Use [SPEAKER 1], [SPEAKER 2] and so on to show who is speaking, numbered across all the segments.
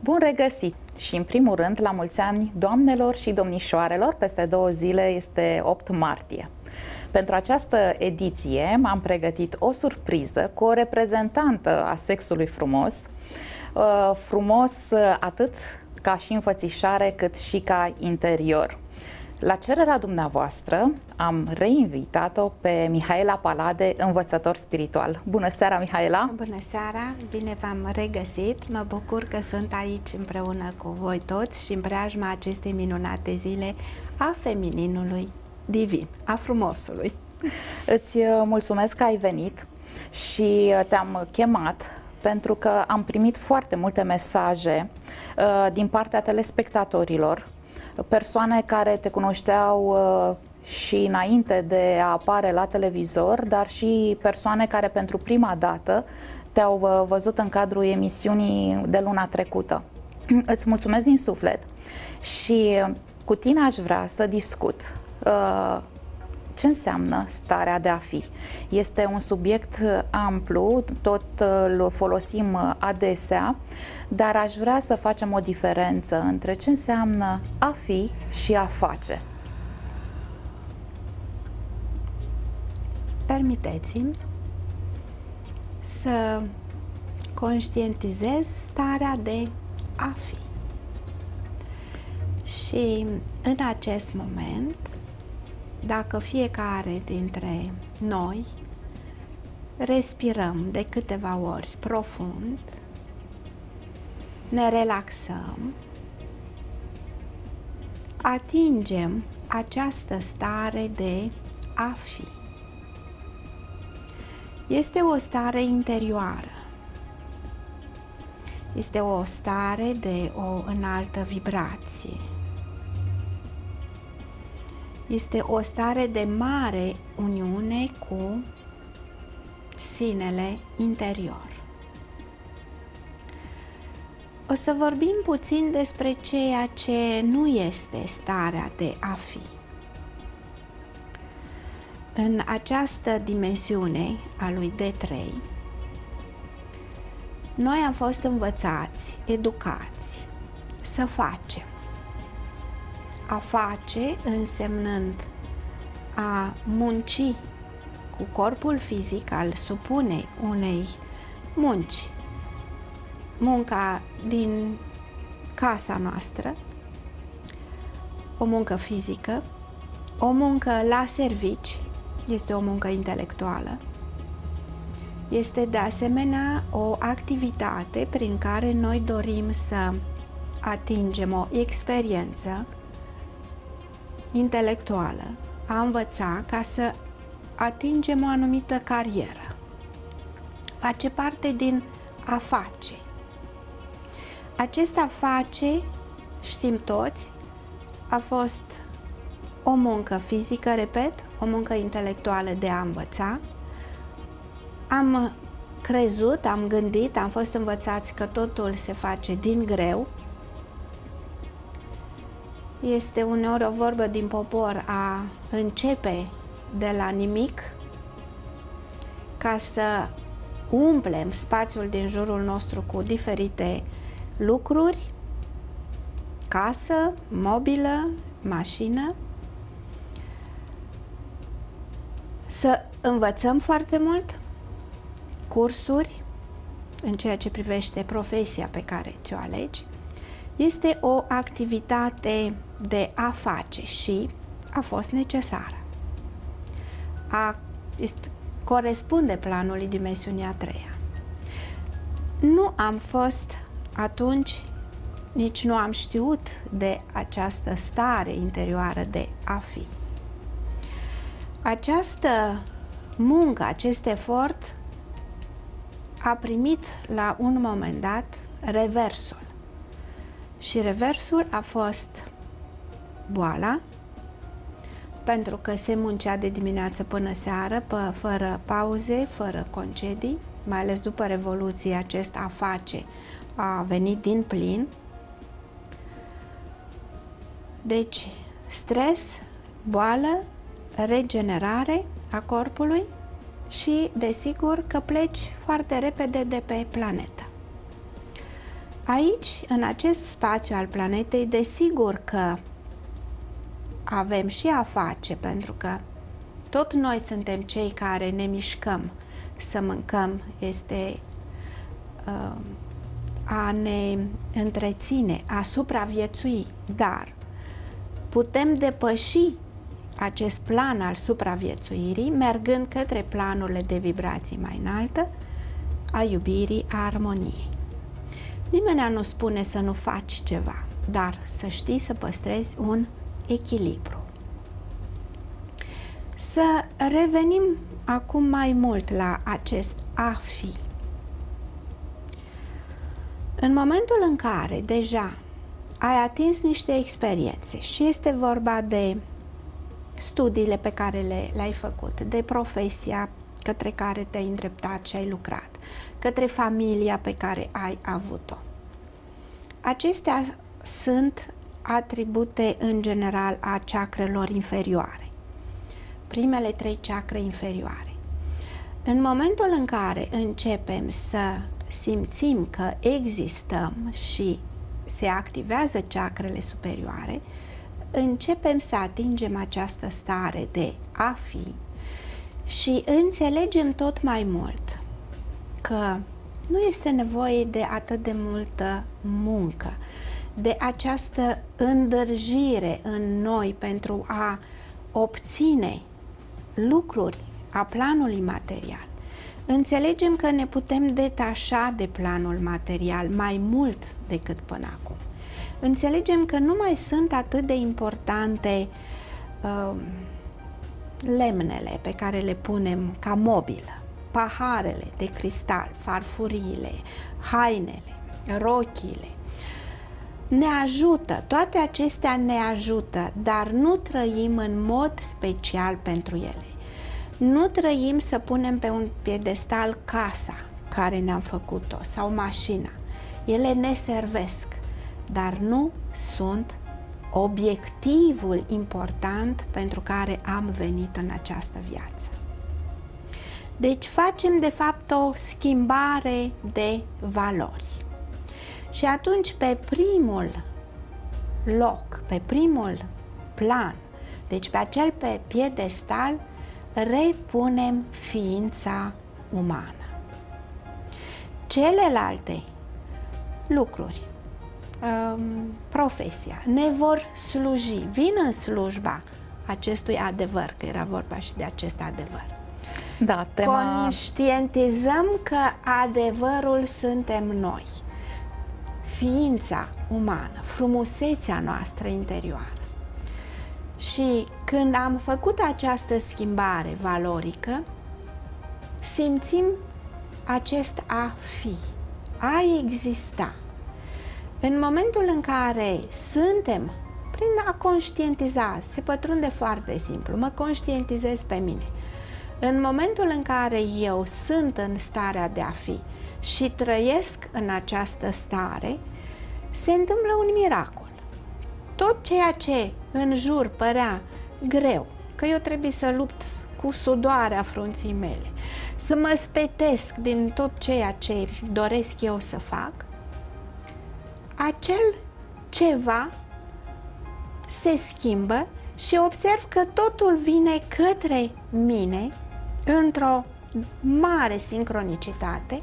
[SPEAKER 1] Bun regăsit! Și în primul rând, la mulți ani doamnelor și domnișoarelor, peste două zile este 8 martie. Pentru această ediție m-am pregătit o surpriză cu o reprezentantă a sexului frumos, uh, frumos uh, atât ca și înfățișare cât și ca interior. La cererea dumneavoastră am reinvitat-o pe Mihaela Palade, învățător spiritual. Bună seara, Mihaela!
[SPEAKER 2] Bună seara, bine v-am regăsit. Mă bucur că sunt aici împreună cu voi toți și în preajma acestei minunate zile a femininului divin, a frumosului.
[SPEAKER 1] Îți uh, mulțumesc că ai venit și uh, te-am chemat pentru că am primit foarte multe mesaje uh, din partea telespectatorilor persoane care te cunoșteau uh, și înainte de a apare la televizor, dar și persoane care pentru prima dată te-au uh, văzut în cadrul emisiunii de luna trecută. Îți mulțumesc din suflet și cu tine aș vrea să discut uh, ce înseamnă starea de a fi. Este un subiect amplu, tot îl folosim adesea, dar aș vrea să facem o diferență între ce înseamnă a fi și a face.
[SPEAKER 2] Permiteți-mi să conștientizez starea de a fi. Și în acest moment, dacă fiecare dintre noi respirăm de câteva ori profund, ne relaxăm, atingem această stare de a fi. Este o stare interioară. Este o stare de o înaltă vibrație. Este o stare de mare uniune cu sinele interior. O să vorbim puțin despre ceea ce nu este starea de a fi. În această dimensiune a lui D3, noi am fost învățați, educați să facem. A face însemnând a munci cu corpul fizic, al supune unei munci. Munca din casa noastră, o muncă fizică, o muncă la servici, este o muncă intelectuală, este de asemenea o activitate prin care noi dorim să atingem o experiență intelectuală, a învăța ca să atingem o anumită carieră. Face parte din a face. Acesta face, știm toți, a fost o muncă fizică, repet, o muncă intelectuală de a învăța. Am crezut, am gândit, am fost învățați că totul se face din greu. Este uneori o vorbă din popor a începe de la nimic ca să umplem spațiul din jurul nostru cu diferite lucruri, casă, mobilă, mașină, să învățăm foarte mult, cursuri în ceea ce privește profesia pe care ți-o alegi, este o activitate de a face și a fost necesară. A, este, corespunde planului dimensiunii a treia. Nu am fost atunci nici nu am știut de această stare interioară de a fi. Această muncă, acest efort a primit la un moment dat reversul. Și reversul a fost boala, pentru că se muncea de dimineață până seară, pe, fără pauze, fără concedii, mai ales după Revoluție, acest a face a venit din plin. Deci, stres, boală, regenerare a corpului și, desigur, că pleci foarte repede de pe planetă. Aici, în acest spațiu al planetei, desigur că avem și a face, pentru că tot noi suntem cei care ne mișcăm să mâncăm, este uh, a ne întreține, a supraviețui, dar putem depăși acest plan al supraviețuirii mergând către planurile de vibrații mai înaltă a iubirii, a armoniei. Nimeni nu spune să nu faci ceva, dar să știi să păstrezi un echilibru. Să revenim acum mai mult la acest a fi. În momentul în care deja ai atins niște experiențe și este vorba de studiile pe care le, le-ai făcut, de profesia către care te-ai îndreptat și ai lucrat, către familia pe care ai avut-o. Acestea sunt atribute în general a chakrelor inferioare. Primele trei chakre inferioare. În momentul în care începem să simțim că existăm și se activează chakrele superioare, începem să atingem această stare de a fi și înțelegem tot mai mult că nu este nevoie de atât de multă muncă, de această îndârjire în noi pentru a obține lucruri a planului material. Înțelegem că ne putem detașa de planul material mai mult decât până acum. Înțelegem că nu mai sunt atât de importante uh, lemnele pe care le punem ca mobilă, paharele de cristal, farfuriile, hainele, rochile. Ne ajută, toate acestea ne ajută, dar nu trăim în mod special pentru ele. Nu trăim să punem pe un piedestal casa care ne-am făcut-o sau mașina. Ele ne servesc, dar nu sunt obiectivul important pentru care am venit în această viață. Deci facem de fapt o schimbare de valori. Și atunci pe primul loc, pe primul plan, deci pe acel pe piedestal, repunem ființa umană. Celelalte lucruri, um, profesia, ne vor sluji, vin în slujba acestui adevăr, că era vorba și de acest adevăr.
[SPEAKER 1] Da, tema...
[SPEAKER 2] Conștientizăm că adevărul suntem noi. Ființa umană, frumusețea noastră interioară. Și când am făcut această schimbare valorică, simțim acest a fi, a exista. În momentul în care suntem, prin a conștientiza, se pătrunde foarte simplu, mă conștientizez pe mine. În momentul în care eu sunt în starea de a fi și trăiesc în această stare, se întâmplă un miracol. Tot ceea ce în jur părea greu, că eu trebuie să lupt cu sudoarea frunții mele, să mă spetesc din tot ceea ce doresc eu să fac, acel ceva se schimbă și observ că totul vine către mine într-o mare sincronicitate,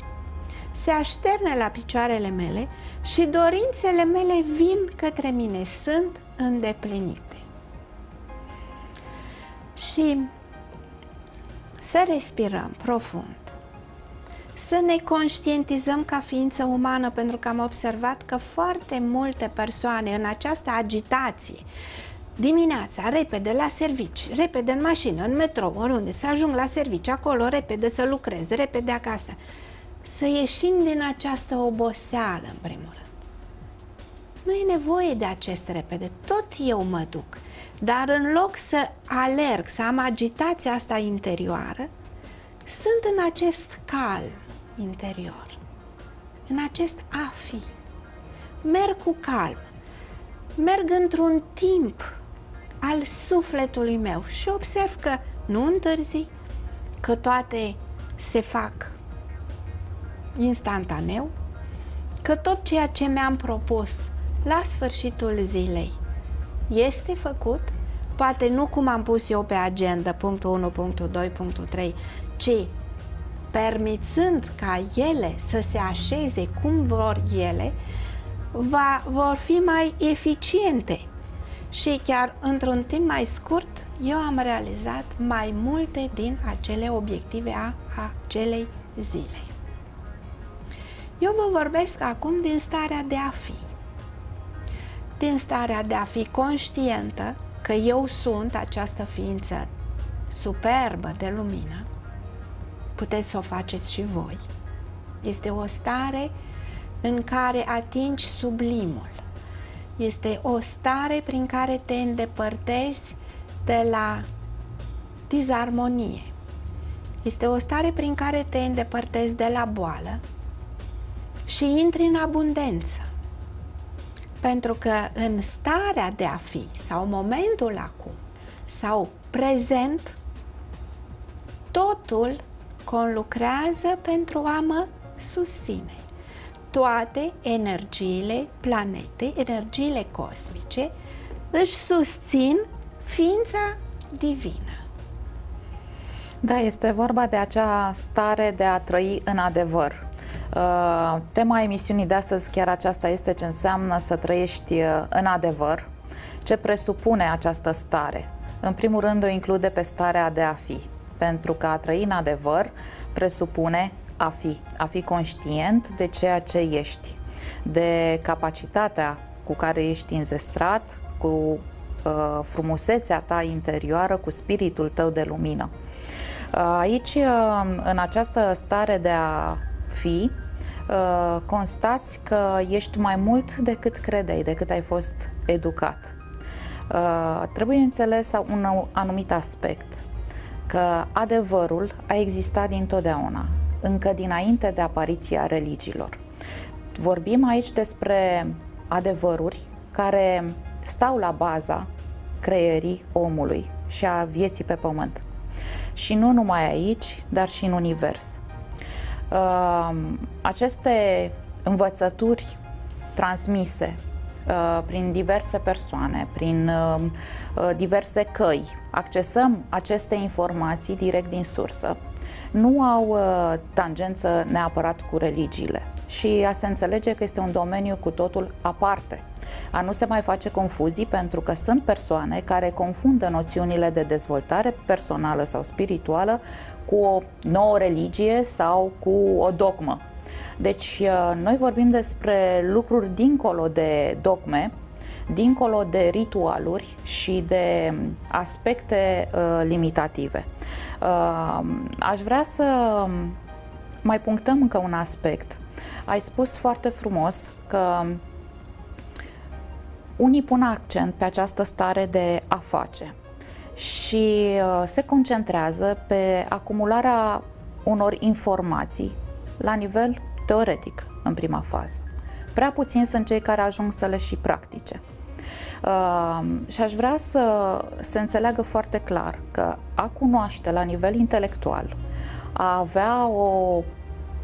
[SPEAKER 2] se așterne la picioarele mele și dorințele mele vin către mine, sunt îndeplinite. Și să respirăm profund, să ne conștientizăm ca ființă umană, pentru că am observat că foarte multe persoane în această agitație, dimineața, repede la servici, repede în mașină, în metrou, oriunde, să ajung la servici, acolo, repede să lucrez, repede acasă, să ieșim din această oboseală, în primul rând. Nu e nevoie de acest repede, tot eu mă duc. Dar în loc să alerg, să am agitația asta interioară, sunt în acest cal interior, în acest a fi. Merg cu calm, merg într-un timp al sufletului meu și observ că nu întârzi, că toate se fac instantaneu, că tot ceea ce mi-am propus la sfârșitul zilei este făcut, poate nu cum am pus eu pe agenda, punctul 1, punctul 2, punctul 3, ci permițând ca ele să se așeze cum vor ele, va, vor fi mai eficiente. Și chiar într-un timp mai scurt, eu am realizat mai multe din acele obiective a acelei zile. Eu vă vorbesc acum din starea de a fi. Din starea de a fi conștientă că eu sunt această ființă superbă de lumină. Puteți să o faceți și voi. Este o stare în care atingi sublimul. Este o stare prin care te îndepărtezi de la dizarmonie. Este o stare prin care te îndepărtezi de la boală și intri în abundență. Pentru că în starea de a fi, sau momentul acum, sau prezent, totul conlucrează pentru a mă susține. Toate energiile planetei, energiile cosmice, își susțin ființa divină.
[SPEAKER 1] Da, este vorba de acea stare de a trăi în adevăr. Uh, tema emisiunii de astăzi chiar aceasta este ce înseamnă să trăiești uh, în adevăr, ce presupune această stare. În primul rând o include pe starea de a fi, pentru că a trăi în adevăr presupune a fi, a fi conștient de ceea ce ești, de capacitatea cu care ești înzestrat, cu uh, frumusețea ta interioară, cu spiritul tău de lumină. Uh, aici, uh, în această stare de a fi, uh, constați că ești mai mult decât credeai, decât ai fost educat. Uh, trebuie înțeles un anumit aspect, că adevărul a existat dintotdeauna, încă dinainte de apariția religiilor. Vorbim aici despre adevăruri care stau la baza creierii omului și a vieții pe pământ. Și nu numai aici, dar și în univers. Ehm, aceste învățături transmise uh, prin diverse persoane, prin uh, uh, diverse căi, accesăm aceste informații direct din sursă, nu au tangență neapărat cu religiile și a se înțelege că este un domeniu cu totul aparte a nu se mai face confuzii pentru că sunt persoane care confundă noțiunile de dezvoltare personală sau spirituală cu o nouă religie sau cu o dogmă. Deci uh, noi vorbim despre lucruri dincolo de dogme, dincolo de ritualuri și de aspecte uh, limitative. Uh, aș vrea să mai punctăm încă un aspect. Ai spus foarte frumos că unii pun accent pe această stare de a face și uh, se concentrează pe acumularea unor informații la nivel teoretic în prima fază. Prea puțini sunt cei care ajung să le și practice. Uh, și aș vrea să se înțeleagă foarte clar că a cunoaște la nivel intelectual, a avea o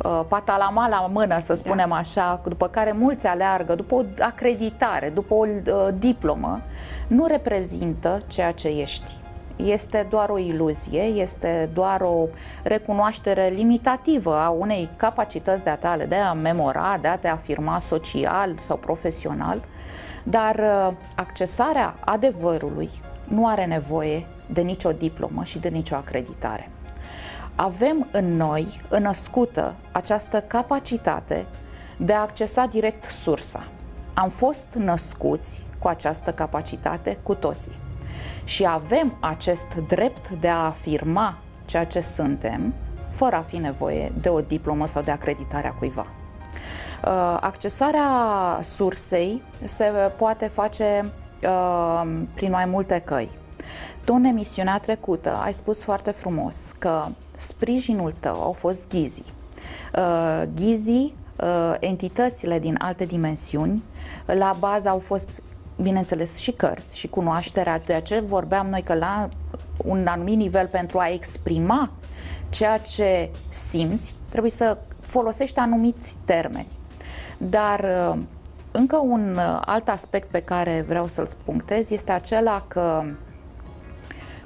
[SPEAKER 1] uh, patalama la mână, să da. spunem da. așa, după care mulți aleargă, după o acreditare, după o uh, diplomă, nu reprezintă ceea ce ești este doar o iluzie, este doar o recunoaștere limitativă a unei capacități de a tale de a memora, de a te afirma social sau profesional, dar uh, accesarea adevărului nu are nevoie de nicio diplomă și de nicio acreditare. Avem în noi, înăscută, această capacitate de a accesa direct sursa. Am fost născuți cu această capacitate cu toții și avem acest drept de a afirma ceea ce suntem, fără a fi nevoie de o diplomă sau de acreditarea cuiva. Uh, accesarea sursei se poate face uh, prin mai multe căi. Tu în emisiunea trecută ai spus foarte frumos că sprijinul tău au fost ghizii. Uh, ghizii, entitățile din alte dimensiuni, la bază au fost bineînțeles, și cărți și cunoașterea, de ce vorbeam noi că la un anumit nivel pentru a exprima ceea ce simți, trebuie să folosești anumiți termeni. Dar încă un alt aspect pe care vreau să-l punctez este acela că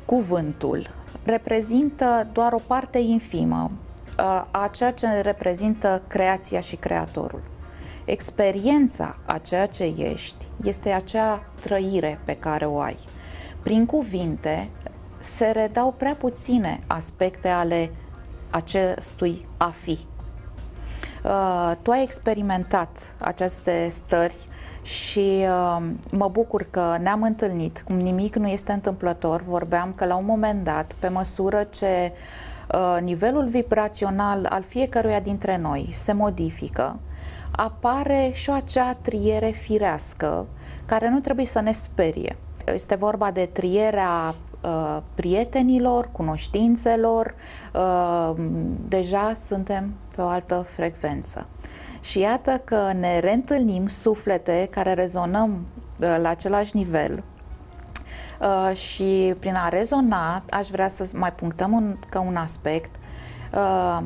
[SPEAKER 1] cuvântul reprezintă doar o parte infimă a ceea ce reprezintă creația și creatorul. Experiența a ceea ce ești este acea trăire pe care o ai. Prin cuvinte se redau prea puține aspecte ale acestui a fi. Uh, tu ai experimentat aceste stări și uh, mă bucur că ne-am întâlnit, cum nimic nu este întâmplător. Vorbeam că la un moment dat, pe măsură ce uh, nivelul vibrațional al fiecăruia dintre noi se modifică, apare și o acea triere firească care nu trebuie să ne sperie. Este vorba de trierea uh, prietenilor, cunoștințelor, uh, deja suntem pe o altă frecvență. Și iată că ne reîntâlnim suflete care rezonăm uh, la același nivel uh, și prin a rezona aș vrea să mai punctăm un, ca un aspect. Uh,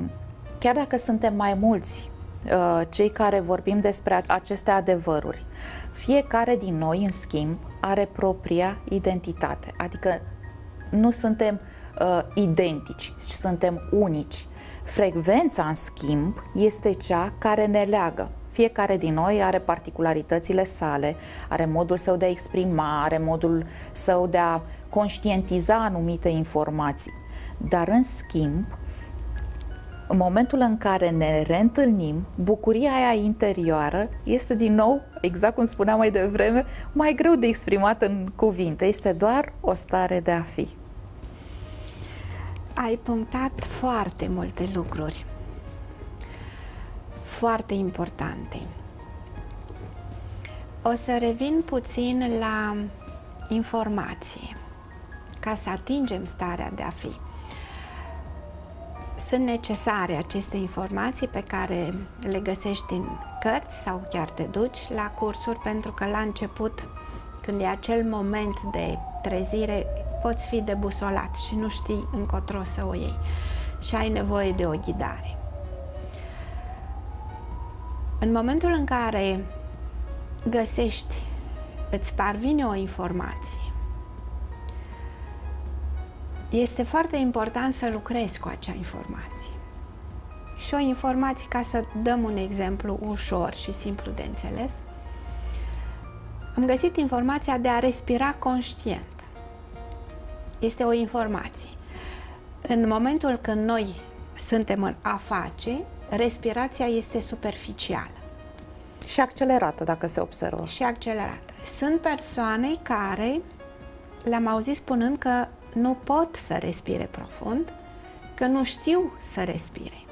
[SPEAKER 1] chiar dacă suntem mai mulți uh, cei care vorbim despre aceste adevăruri, fiecare din noi, în schimb, are propria identitate. Adică nu suntem uh, identici, ci suntem unici. Frecvența, în schimb, este cea care ne leagă. Fiecare din noi are particularitățile sale, are modul său de a exprima, are modul său de a conștientiza anumite informații. Dar, în schimb, în momentul în care ne reîntâlnim, bucuria aia interioară este din nou, exact cum spuneam mai devreme, mai greu de exprimat în cuvinte. Este doar o stare de a fi.
[SPEAKER 2] Ai punctat foarte multe lucruri foarte importante. O să revin puțin la informație ca să atingem starea de a fi sunt necesare aceste informații pe care le găsești în cărți sau chiar te duci la cursuri pentru că la început, când e acel moment de trezire, poți fi debusolat și nu știi încotro să o iei și ai nevoie de o ghidare. În momentul în care găsești, îți parvine o informație, este foarte important să lucrezi cu acea informație. Și o informație, ca să dăm un exemplu ușor și simplu de înțeles, am găsit informația de a respira conștient. Este o informație. În momentul când noi suntem în a face, respirația este superficială.
[SPEAKER 1] Și accelerată, dacă se observă.
[SPEAKER 2] Și accelerată. Sunt persoane care le-am auzit spunând că nu pot să respire profund, că nu știu să respire.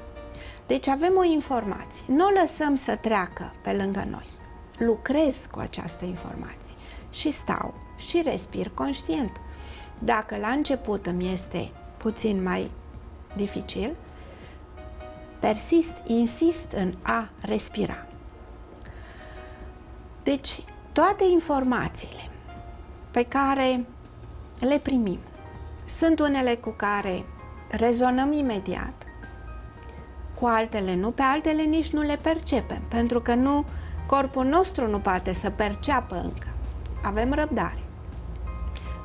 [SPEAKER 2] Deci avem o informație. Nu o lăsăm să treacă pe lângă noi. Lucrez cu această informație și stau și respir conștient. Dacă la început îmi este puțin mai dificil, persist, insist în a respira. Deci, toate informațiile pe care le primim sunt unele cu care rezonăm imediat, cu altele nu, pe altele nici nu le percepem, pentru că nu, corpul nostru nu poate să perceapă încă. Avem răbdare.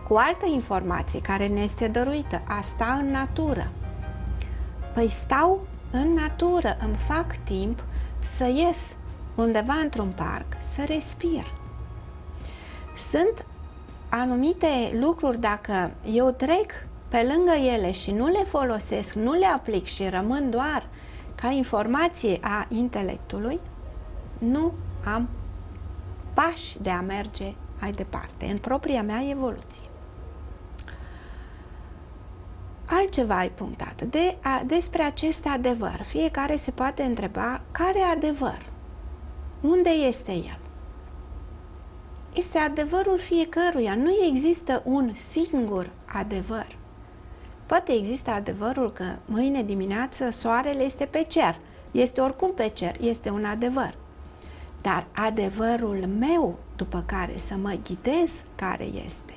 [SPEAKER 2] Cu altă informație care ne este dăruită, a sta în natură. Păi stau în natură, îmi fac timp să ies undeva într-un parc, să respir. Sunt anumite lucruri, dacă eu trec pe lângă ele și nu le folosesc, nu le aplic și rămân doar ca informație a intelectului, nu am pași de a merge mai departe în propria mea evoluție. Altceva ai punctat de, a, despre acest adevăr. Fiecare se poate întreba care adevăr? Unde este el? Este adevărul fiecăruia. Nu există un singur adevăr. Poate există adevărul că mâine dimineață soarele este pe cer. Este oricum pe cer, este un adevăr. Dar adevărul meu, după care să mă ghidez care este.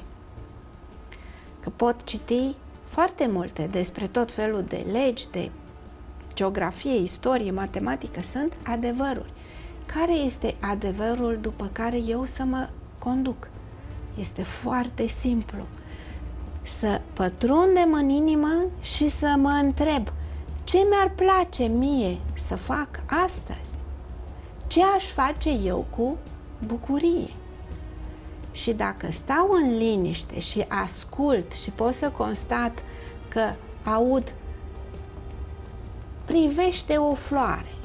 [SPEAKER 2] Că pot citi foarte multe despre tot felul de legi, de geografie, istorie, matematică, sunt adevăruri. care este adevărul după care eu să mă conduc? Este foarte simplu. Să pătrundem în inimă și să mă întreb ce mi-ar place mie să fac astăzi? Ce aș face eu cu bucurie? Și dacă stau în liniște și ascult și pot să constat că aud privește o floare,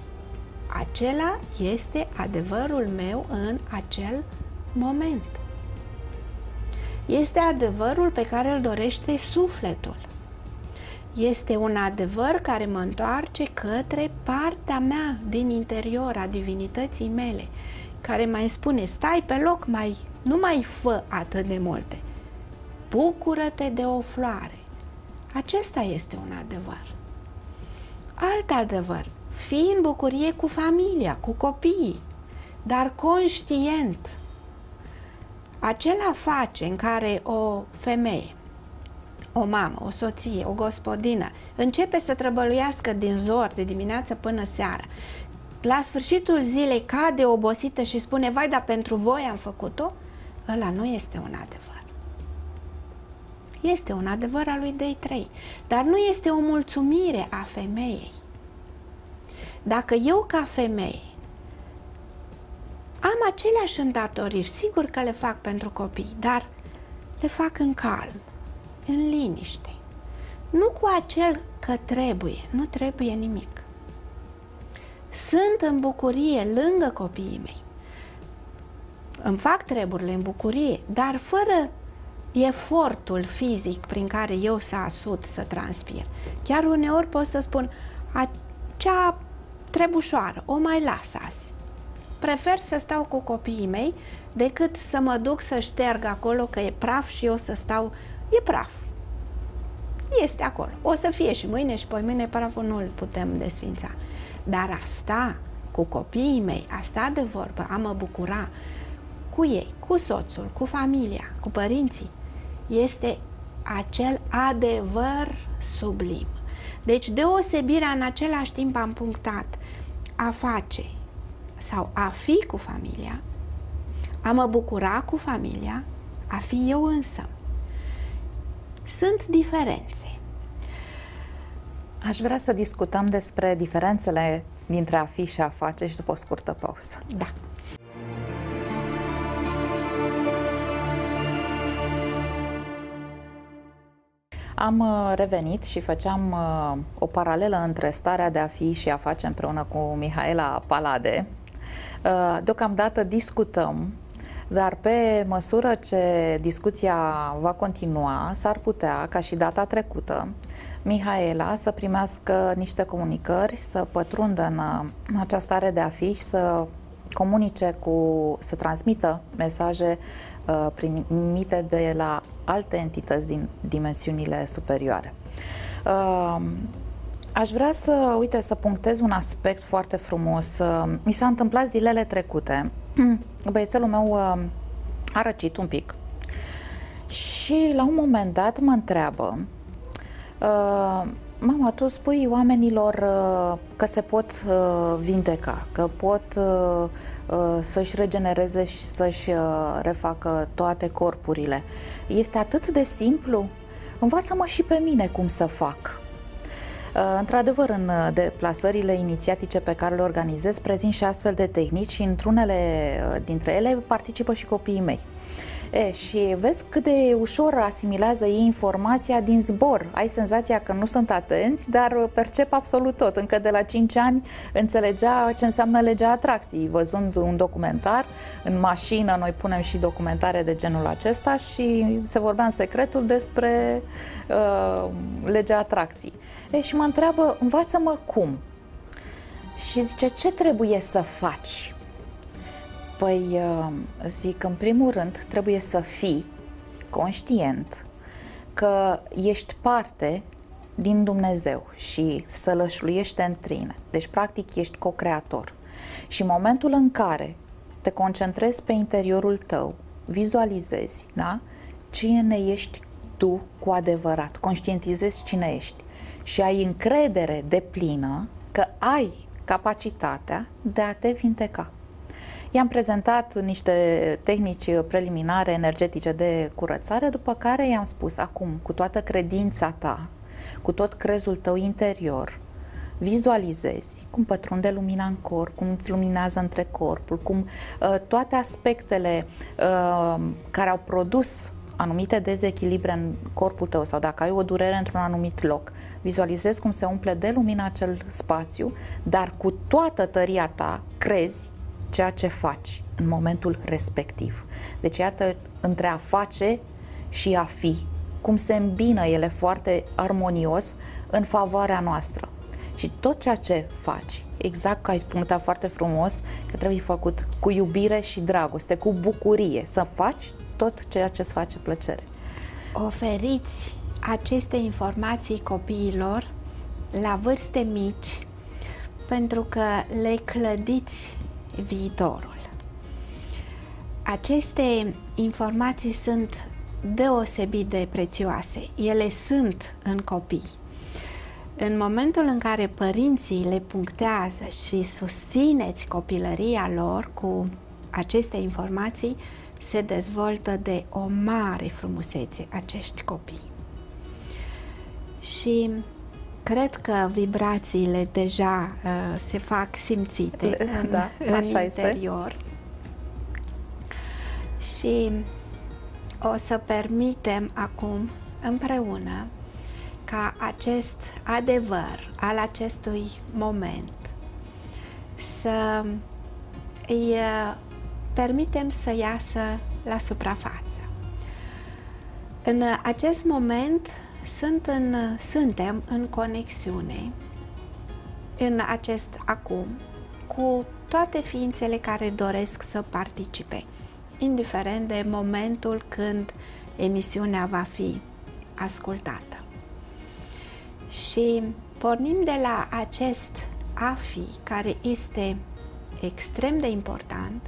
[SPEAKER 2] acela este adevărul meu în acel moment. Este adevărul pe care îl dorește sufletul. Este un adevăr care mă întoarce către partea mea din interior a divinității mele, care mai spune, stai pe loc, mai, nu mai fă atât de multe. Bucură-te de o floare. Acesta este un adevăr. Alt adevăr, fii în bucurie cu familia, cu copiii, dar conștient. Acela face în care o femeie, o mamă, o soție, o gospodină începe să trăbăluiască din zor de dimineață până seara. La sfârșitul zilei cade obosită și spune, vai, dar pentru voi am făcut-o? Ăla nu este un adevăr. Este un adevăr al lui Dei 3, dar nu este o mulțumire a femeii. Dacă eu ca femeie am aceleași îndatoriri, sigur că le fac pentru copii, dar le fac în calm, în liniște. Nu cu acel că trebuie, nu trebuie nimic. Sunt în bucurie lângă copiii mei. Îmi fac treburile în bucurie, dar fără efortul fizic prin care eu să asut, să transpir. Chiar uneori pot să spun, acea trebușoară, o mai las azi. Prefer să stau cu copiii mei decât să mă duc să șterg acolo că e praf și eu să stau, e praf. Este acolo. O să fie și mâine și pe mâine praful nu îl putem desfința. Dar asta cu copiii mei, asta de vorbă, a mă bucura cu ei, cu soțul, cu familia, cu părinții, este acel adevăr sublim. Deci deosebirea în același timp am punctat a face sau a fi cu familia, a mă bucura cu familia, a fi eu însă. Sunt diferențe.
[SPEAKER 1] Aș vrea să discutăm despre diferențele dintre a fi și a face și după o scurtă pauză.
[SPEAKER 2] Da.
[SPEAKER 1] Am uh, revenit și făceam uh, o paralelă între starea de a fi și a face împreună cu Mihaela Palade. Uh, deocamdată discutăm, dar pe măsură ce discuția va continua, s-ar putea, ca și data trecută, Mihaela să primească niște comunicări, să pătrundă în, în această stare de a fi și să comunice cu, să transmită mesaje uh, primite de la alte entități din dimensiunile superioare. Uh, aș vrea să, uite, să punctez un aspect foarte frumos. Uh, mi s-a întâmplat zilele trecute. Băiețelul meu uh, a răcit un pic și la un moment dat mă întreabă uh, Mama, tu spui oamenilor uh, că se pot uh, vindeca, că pot uh, să-și regenereze și să-și refacă toate corpurile. Este atât de simplu? Învață-mă și pe mine cum să fac. Într-adevăr, în deplasările inițiatice pe care le organizez, prezint și astfel de tehnici și într-unele dintre ele participă și copiii mei. E, și vezi cât de ușor asimilează ei informația din zbor. Ai senzația că nu sunt atenți, dar percep absolut tot. Încă de la 5 ani înțelegea ce înseamnă legea atracției. Văzând un documentar, în mașină noi punem și documentare de genul acesta și se vorbea în secretul despre uh, legea atracției. E, și mă întreabă, învață-mă cum? Și zice, ce trebuie să faci? Păi, uh, zic, în primul rând, trebuie să fii conștient că ești parte din Dumnezeu și să lășluiește în tine. Deci, practic, ești co-creator. Și în momentul în care te concentrezi pe interiorul tău, vizualizezi, da? Cine ești tu cu adevărat, conștientizezi cine ești și ai încredere de plină că ai capacitatea de a te vindeca I-am prezentat niște tehnici preliminare energetice de curățare, după care i-am spus acum, cu toată credința ta, cu tot crezul tău interior, vizualizezi cum pătrunde lumina în corp, cum îți luminează între corpul, cum uh, toate aspectele uh, care au produs anumite dezechilibre în corpul tău sau dacă ai o durere într-un anumit loc, vizualizezi cum se umple de lumină acel spațiu, dar cu toată tăria ta crezi ceea ce faci în momentul respectiv. Deci iată între a face și a fi, cum se îmbină ele foarte armonios în favoarea noastră. Și tot ceea ce faci, exact ca ai punctat foarte frumos, că trebuie făcut cu iubire și dragoste, cu bucurie, să faci tot ceea ce îți face plăcere.
[SPEAKER 2] Oferiți aceste informații copiilor la vârste mici pentru că le clădiți viitorul. Aceste informații sunt deosebit de prețioase. Ele sunt în copii. În momentul în care părinții le punctează și susțineți copilăria lor cu aceste informații, se dezvoltă de o mare frumusețe acești copii. Și cred că vibrațiile deja uh, se fac simțite în, da, în așa interior. Este. Și o să permitem acum împreună ca acest adevăr al acestui moment să îi uh, permitem să iasă la suprafață. În acest moment sunt în, suntem în conexiune în acest acum cu toate ființele care doresc să participe, indiferent de momentul când emisiunea va fi ascultată. Și pornim de la acest a fi, care este extrem de important,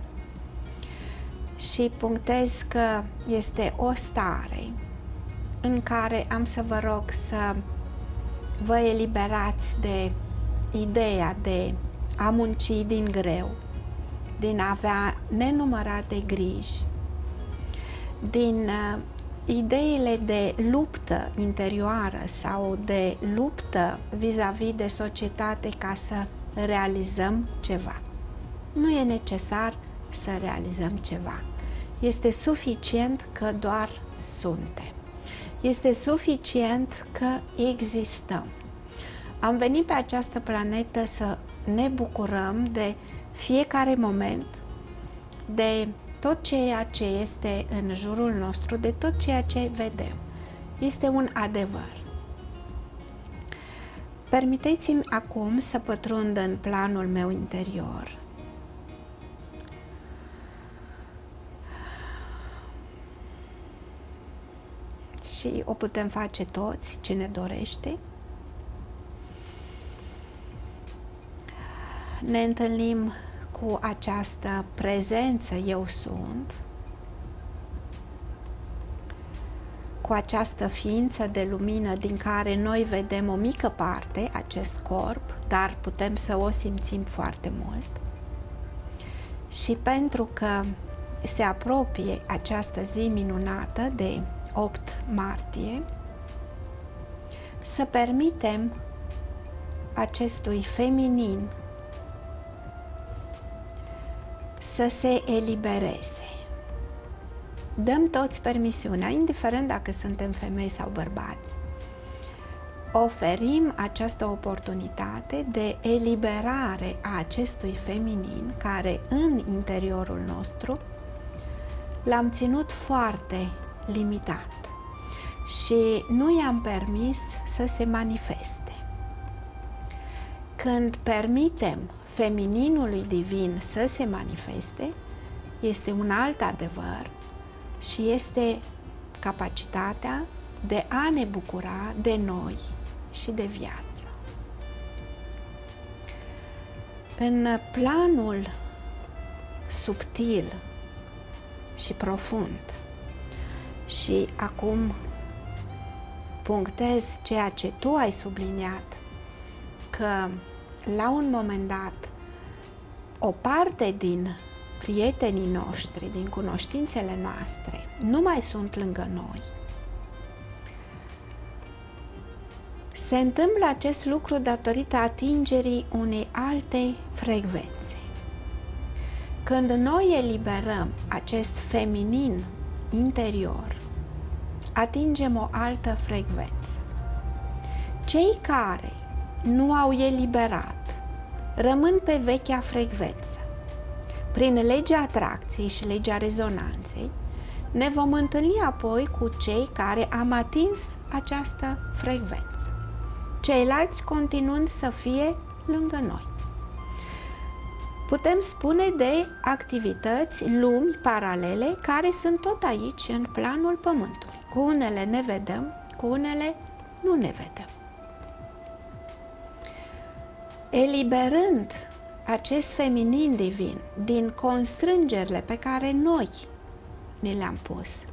[SPEAKER 2] și punctez că este o stare în care am să vă rog să vă eliberați de ideea de a munci din greu, din a avea nenumărate griji, din uh, ideile de luptă interioară sau de luptă vis-a-vis -vis de societate ca să realizăm ceva. Nu e necesar să realizăm ceva. Este suficient că doar suntem. Este suficient că existăm. Am venit pe această planetă să ne bucurăm de fiecare moment, de tot ceea ce este în jurul nostru, de tot ceea ce vedem. Este un adevăr. Permiteți-mi acum să pătrund în planul meu interior. Și o putem face toți, cine dorește. Ne întâlnim cu această prezență eu sunt, cu această ființă de lumină din care noi vedem o mică parte, acest corp, dar putem să o simțim foarte mult. Și pentru că se apropie această zi minunată de 8 martie, să permitem acestui feminin să se elibereze. Dăm toți permisiunea, indiferent dacă suntem femei sau bărbați. Oferim această oportunitate de eliberare a acestui feminin care în interiorul nostru l-am ținut foarte limitat și nu i-am permis să se manifeste. Când permitem femininului divin să se manifeste este un alt adevăr și este capacitatea de a ne bucura de noi și de viață. În planul subtil și profund și acum punctez ceea ce tu ai subliniat, că la un moment dat o parte din prietenii noștri, din cunoștințele noastre, nu mai sunt lângă noi, se întâmplă acest lucru datorită atingerii unei alte frecvențe. Când noi eliberăm acest feminin interior, atingem o altă frecvență. Cei care nu au eliberat rămân pe vechea frecvență. Prin legea atracției și legea rezonanței, ne vom întâlni apoi cu cei care am atins această frecvență. Ceilalți continuând să fie lângă noi. Putem spune de activități, lumi paralele care sunt tot aici, în planul Pământului. Cu unele ne vedem, cu unele nu ne vedem. Eliberând acest feminin divin din constrângerile pe care noi ne le-am pus,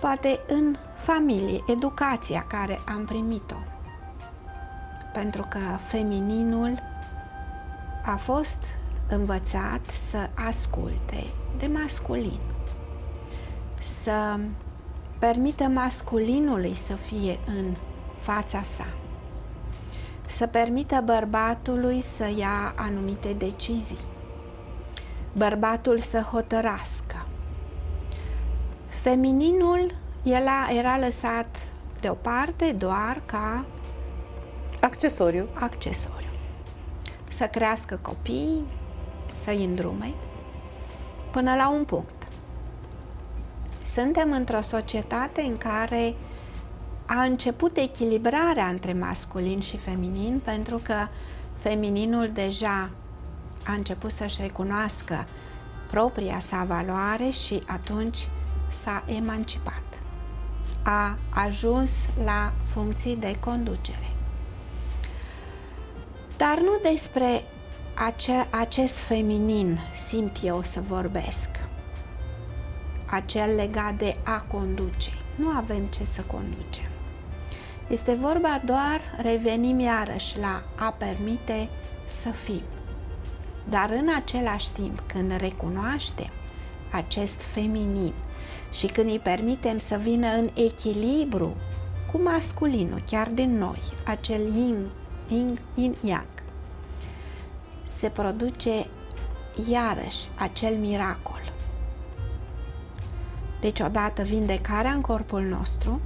[SPEAKER 2] poate în familie, educația care am primit-o, pentru că femininul a fost învățat să asculte de masculin, să permită masculinului să fie în fața sa, să permită bărbatului să ia anumite decizii, bărbatul să hotărască. Femininul el era lăsat deoparte doar ca
[SPEAKER 1] accesoriu.
[SPEAKER 2] accesoriu să crească copii, să-i îndrume, până la un punct. Suntem într-o societate în care a început echilibrarea între masculin și feminin, pentru că femininul deja a început să-și recunoască propria sa valoare și atunci s-a emancipat. A ajuns la funcții de conducere. Dar nu despre ace- acest feminin simt eu să vorbesc. Acel legat de a conduce. Nu avem ce să conducem. Este vorba doar, revenim iarăși la a permite să fim. Dar în același timp, când recunoaștem acest feminin și când îi permitem să vină în echilibru cu masculinul, chiar din noi, acel yin yin, yin yang. Se produce iarăși acel miracol. Deci odată vindecarea în corpul nostru,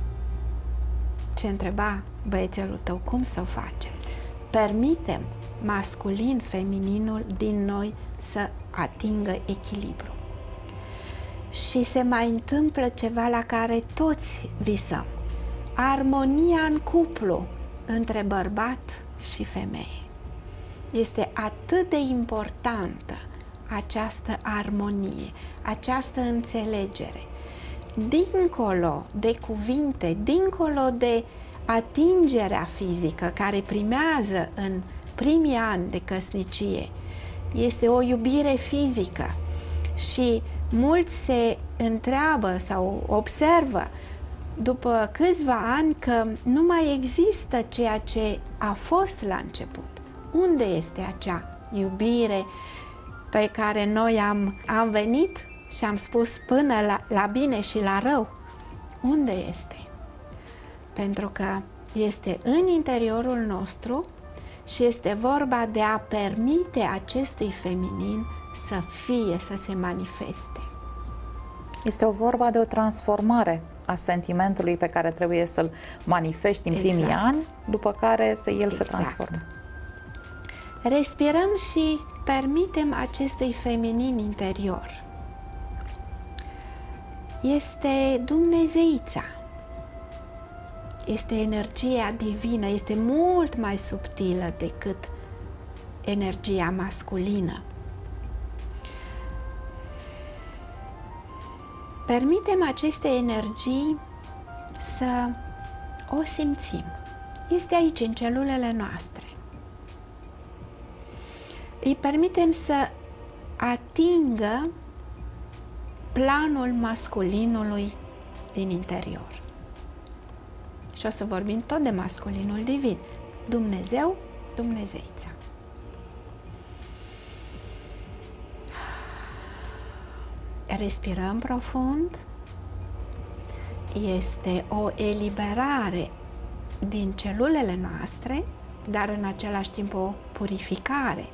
[SPEAKER 2] ce întreba băiețelul tău, cum să o facem? Permitem masculin, femininul din noi să atingă echilibru. Și se mai întâmplă ceva la care toți visăm. Armonia în cuplu între bărbat și femeie. Este atât de importantă această armonie, această înțelegere. Dincolo de cuvinte, dincolo de atingerea fizică care primează în primii ani de căsnicie, este o iubire fizică și mulți se întreabă sau observă după câțiva ani că nu mai există ceea ce a fost la început. Unde este acea iubire pe care noi am, am venit și am spus până la, la bine și la rău? Unde este? Pentru că este în interiorul nostru și este vorba de a permite acestui feminin să fie, să se manifeste.
[SPEAKER 1] Este o vorba de o transformare a sentimentului pe care trebuie să-l manifesti în exact. primii ani, după care să el exact. se transformă.
[SPEAKER 2] Respirăm și permitem acestui feminin interior. Este Dumnezeița. Este energia divină, este mult mai subtilă decât energia masculină. Permitem aceste energii să o simțim. Este aici, în celulele noastre. Îi permitem să atingă planul masculinului din interior. Și o să vorbim tot de masculinul divin. Dumnezeu, Dumnezeița. Respirăm profund, este o eliberare din celulele noastre, dar în același timp o purificare,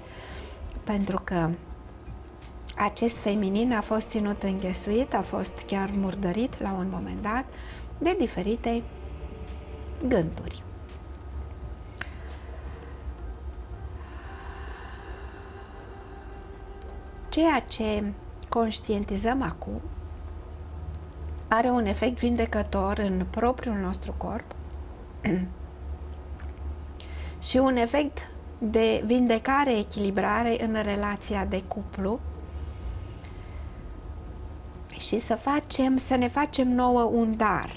[SPEAKER 2] pentru că acest feminin a fost ținut înghesuit, a fost chiar murdărit la un moment dat de diferite gânduri. Ceea ce conștientizăm acum are un efect vindecător în propriul nostru corp și un efect de vindecare, echilibrare în relația de cuplu și să facem, să ne facem nouă un dar,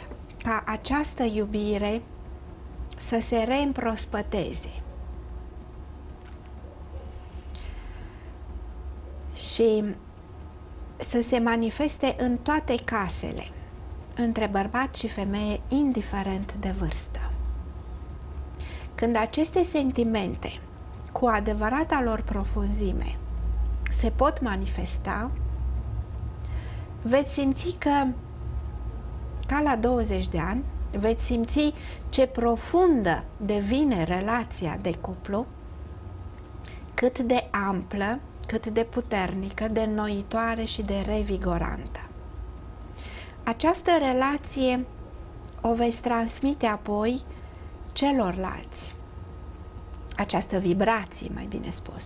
[SPEAKER 2] ca această iubire să se reîmprospăteze. Și să se manifeste în toate casele, între bărbat și femeie, indiferent de vârstă. Când aceste sentimente, cu adevărata lor profunzime, se pot manifesta, veți simți că, ca la 20 de ani, veți simți ce profundă devine relația de cuplu, cât de amplă, cât de puternică, de noitoare și de revigorantă. Această relație o veți transmite apoi celorlalți. Această vibrație, mai bine spus.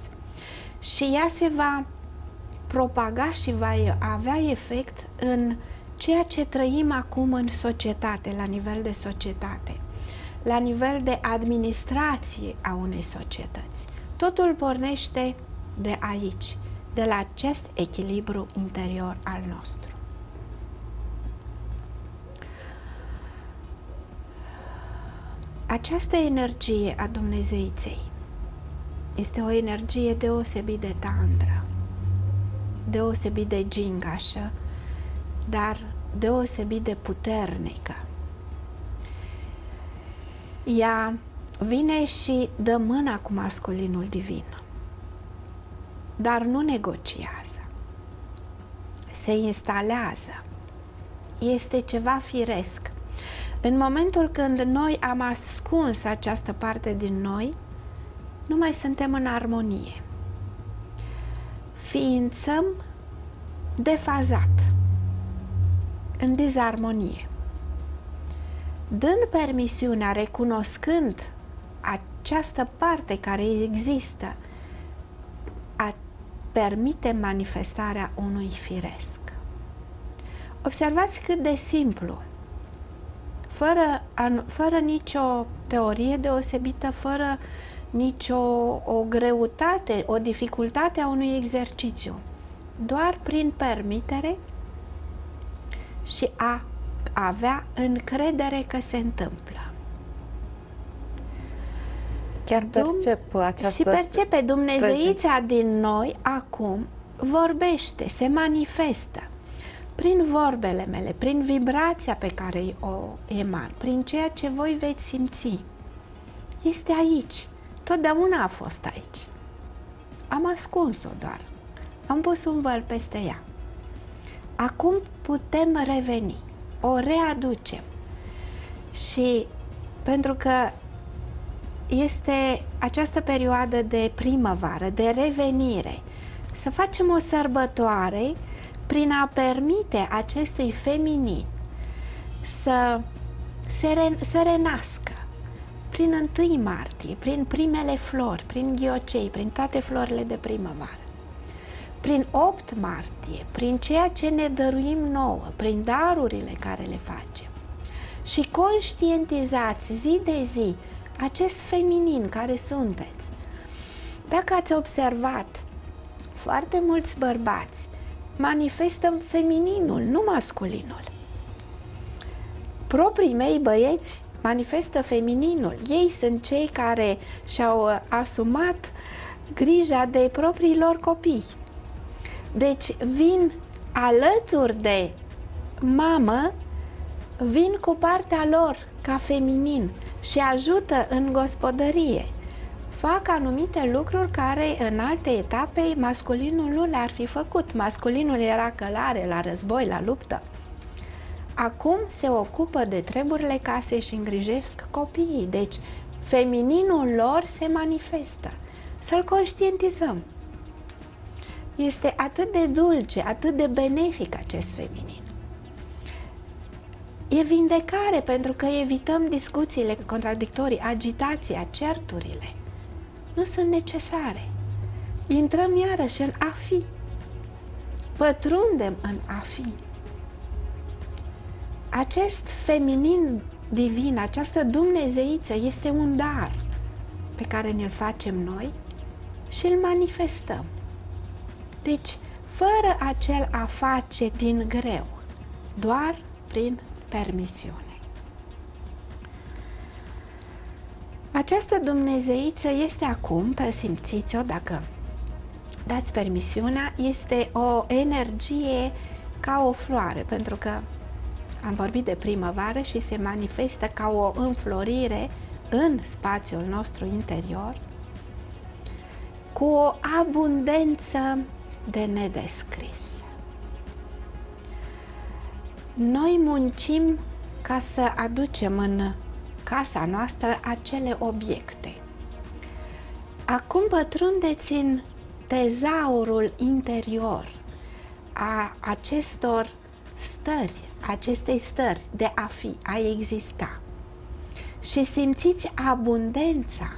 [SPEAKER 2] Și ea se va propaga și va avea efect în ceea ce trăim acum în societate, la nivel de societate, la nivel de administrație a unei societăți. Totul pornește de aici, de la acest echilibru interior al nostru. Această energie a Dumnezeiței este o energie deosebit de tandră, deosebit de gingașă, dar deosebit de puternică. Ea vine și dă mâna cu masculinul divin, dar nu negociază, se instalează, este ceva firesc. În momentul când noi am ascuns această parte din noi, nu mai suntem în armonie. Ființăm defazat în dizarmonie. Dând permisiunea, recunoscând această parte care există, a permite manifestarea unui firesc. Observați cât de simplu, fără, fără nicio teorie deosebită, fără nicio o greutate, o dificultate a unui exercițiu. Doar prin permitere și a avea încredere că se întâmplă.
[SPEAKER 1] Chiar percep această...
[SPEAKER 2] Și percepe Dumnezeița din noi acum vorbește, se manifestă prin vorbele mele, prin vibrația pe care o eman, prin ceea ce voi veți simți. Este aici. Totdeauna a fost aici. Am ascuns-o doar. Am pus un văl peste ea. Acum putem reveni, o readucem. Și pentru că este această perioadă de primăvară, de revenire, să facem o sărbătoare prin a permite acestui feminin să se re, să renască prin 1 martie, prin primele flori, prin ghiocei, prin toate florile de primăvară prin 8 martie, prin ceea ce ne dăruim nouă, prin darurile care le facem. Și conștientizați zi de zi acest feminin care sunteți. Dacă ați observat, foarte mulți bărbați manifestă femininul, nu masculinul. Proprii mei băieți manifestă femininul. Ei sunt cei care și-au asumat grija de propriilor copii. Deci vin alături de mamă, vin cu partea lor ca feminin și ajută în gospodărie. fac anumite lucruri care în alte etape masculinul nu le-ar fi făcut. Masculinul era călare la război, la luptă. Acum se ocupă de treburile casei și îngrijesc copiii. Deci, femininul lor se manifestă. Să-l conștientizăm. Este atât de dulce, atât de benefic acest feminin. E vindecare pentru că evităm discuțiile contradictorii, agitația, certurile. Nu sunt necesare. Intrăm iarăși în a fi. Pătrundem în a fi. Acest feminin divin, această dumnezeiță este un dar pe care ne-l facem noi și îl manifestăm. Deci, fără acel a face din greu, doar prin permisiune. Această dumnezeiță este acum, pe simțiți-o dacă dați permisiunea, este o energie ca o floare, pentru că am vorbit de primăvară și se manifestă ca o înflorire în spațiul nostru interior, cu o abundență de nedescris. Noi muncim ca să aducem în casa noastră acele obiecte. Acum pătrundeți în tezaurul interior a acestor stări, acestei stări de a fi, a exista. Și simțiți abundența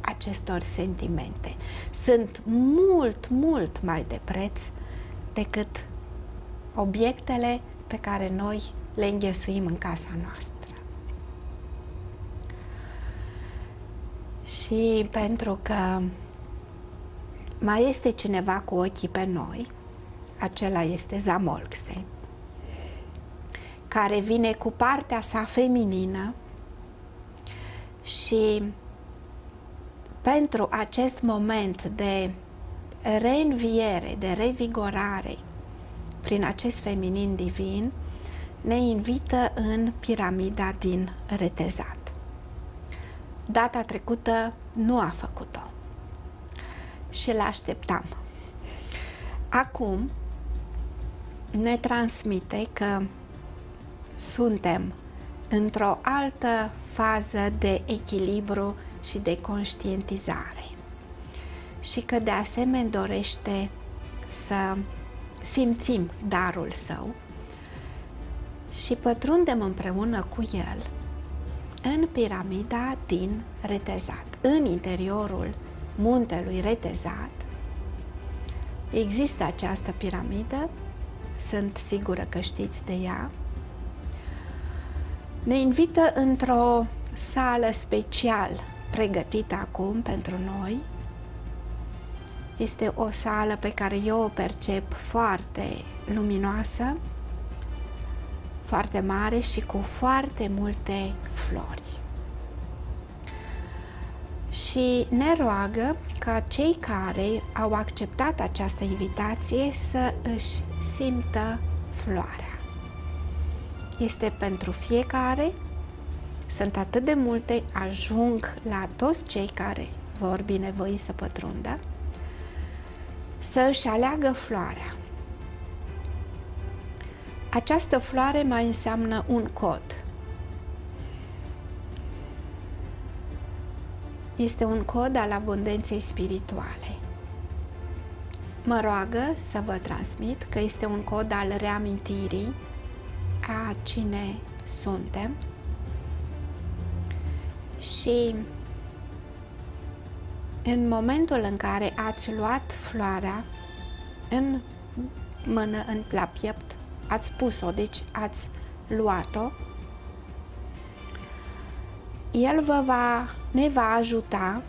[SPEAKER 2] acestor sentimente. Sunt mult, mult mai de preț decât obiectele pe care noi le înghesuim în casa noastră. Și pentru că mai este cineva cu ochii pe noi, acela este Zamolxe, care vine cu partea sa feminină și pentru acest moment de reînviere, de revigorare prin acest feminin divin, ne invită în piramida din Retezat. Data trecută nu a făcut-o și l așteptam. Acum ne transmite că suntem într-o altă fază de echilibru și de conștientizare și că de asemenea dorește să simțim darul său și pătrundem împreună cu el în piramida din Retezat. În interiorul muntelui Retezat există această piramidă, sunt sigură că știți de ea. Ne invită într-o sală special pregătită acum pentru noi. Este o sală pe care eu o percep foarte luminoasă, foarte mare și cu foarte multe flori. Și ne roagă ca cei care au acceptat această invitație să își simtă floarea. Este pentru fiecare, sunt atât de multe, ajung la toți cei care vor binevoi să pătrundă, să își aleagă floarea. Această floare mai înseamnă un cod. Este un cod al abundenței spirituale. Mă roagă să vă transmit că este un cod al reamintirii a cine suntem și în momentul în care ați luat floarea în mână, în, la piept, ați pus-o, deci ați luat-o, el vă va, ne va ajuta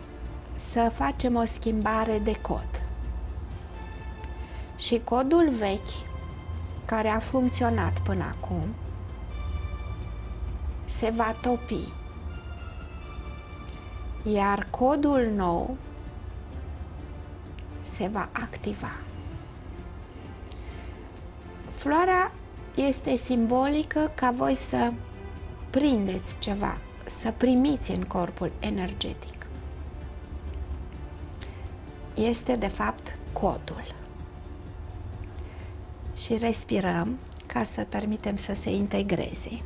[SPEAKER 2] să facem o schimbare de cod. Și codul vechi, care a funcționat până acum, se va topi. Iar codul nou se va activa. Floarea este simbolică ca voi să prindeți ceva, să primiți în corpul energetic. este de fapt codul. Și respirăm ca să permitem să se integreze.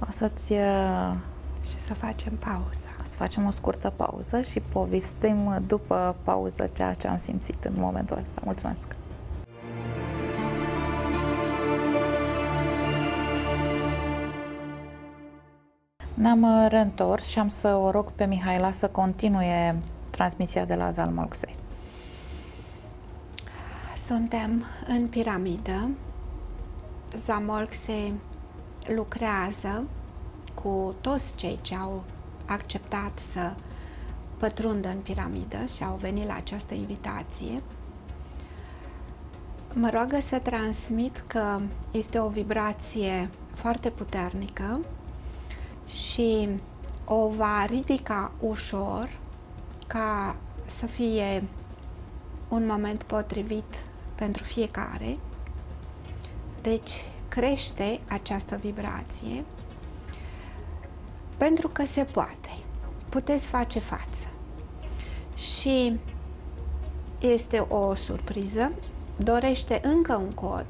[SPEAKER 1] O să-ți... Uh,
[SPEAKER 2] și să facem pauză.
[SPEAKER 1] O să facem o scurtă pauză și povestim după pauză ceea ce am simțit în momentul ăsta. Mulțumesc! Ne-am uh, reîntors și am să o rog pe Mihaela să continue transmisia de la Zalmolxei.
[SPEAKER 2] Suntem în piramidă. Zamolxe lucrează cu toți cei ce au acceptat să pătrundă în piramidă și au venit la această invitație. Mă roagă să transmit că este o vibrație foarte puternică și o va ridica ușor ca să fie un moment potrivit pentru fiecare. Deci crește această vibrație pentru că se poate. Puteți face față. Și este o surpriză. Dorește încă un cod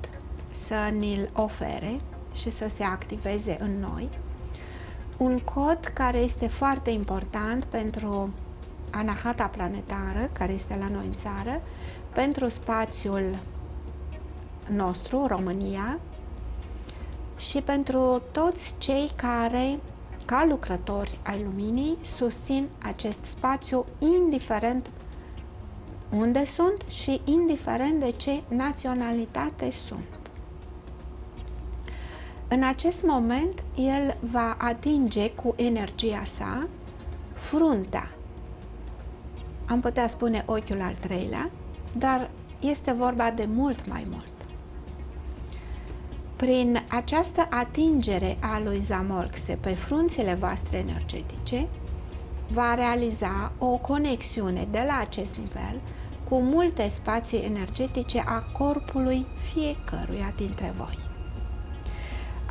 [SPEAKER 2] să ni-l ofere și să se activeze în noi un cod care este foarte important pentru anahata planetară, care este la noi în țară, pentru spațiul nostru, România, și pentru toți cei care, ca lucrători ai luminii, susțin acest spațiu indiferent unde sunt și indiferent de ce naționalitate sunt. În acest moment, el va atinge cu energia sa fruntea. Am putea spune ochiul al treilea, dar este vorba de mult mai mult. Prin această atingere a lui Zamolxe pe frunțile voastre energetice, va realiza o conexiune de la acest nivel cu multe spații energetice a corpului fiecăruia dintre voi.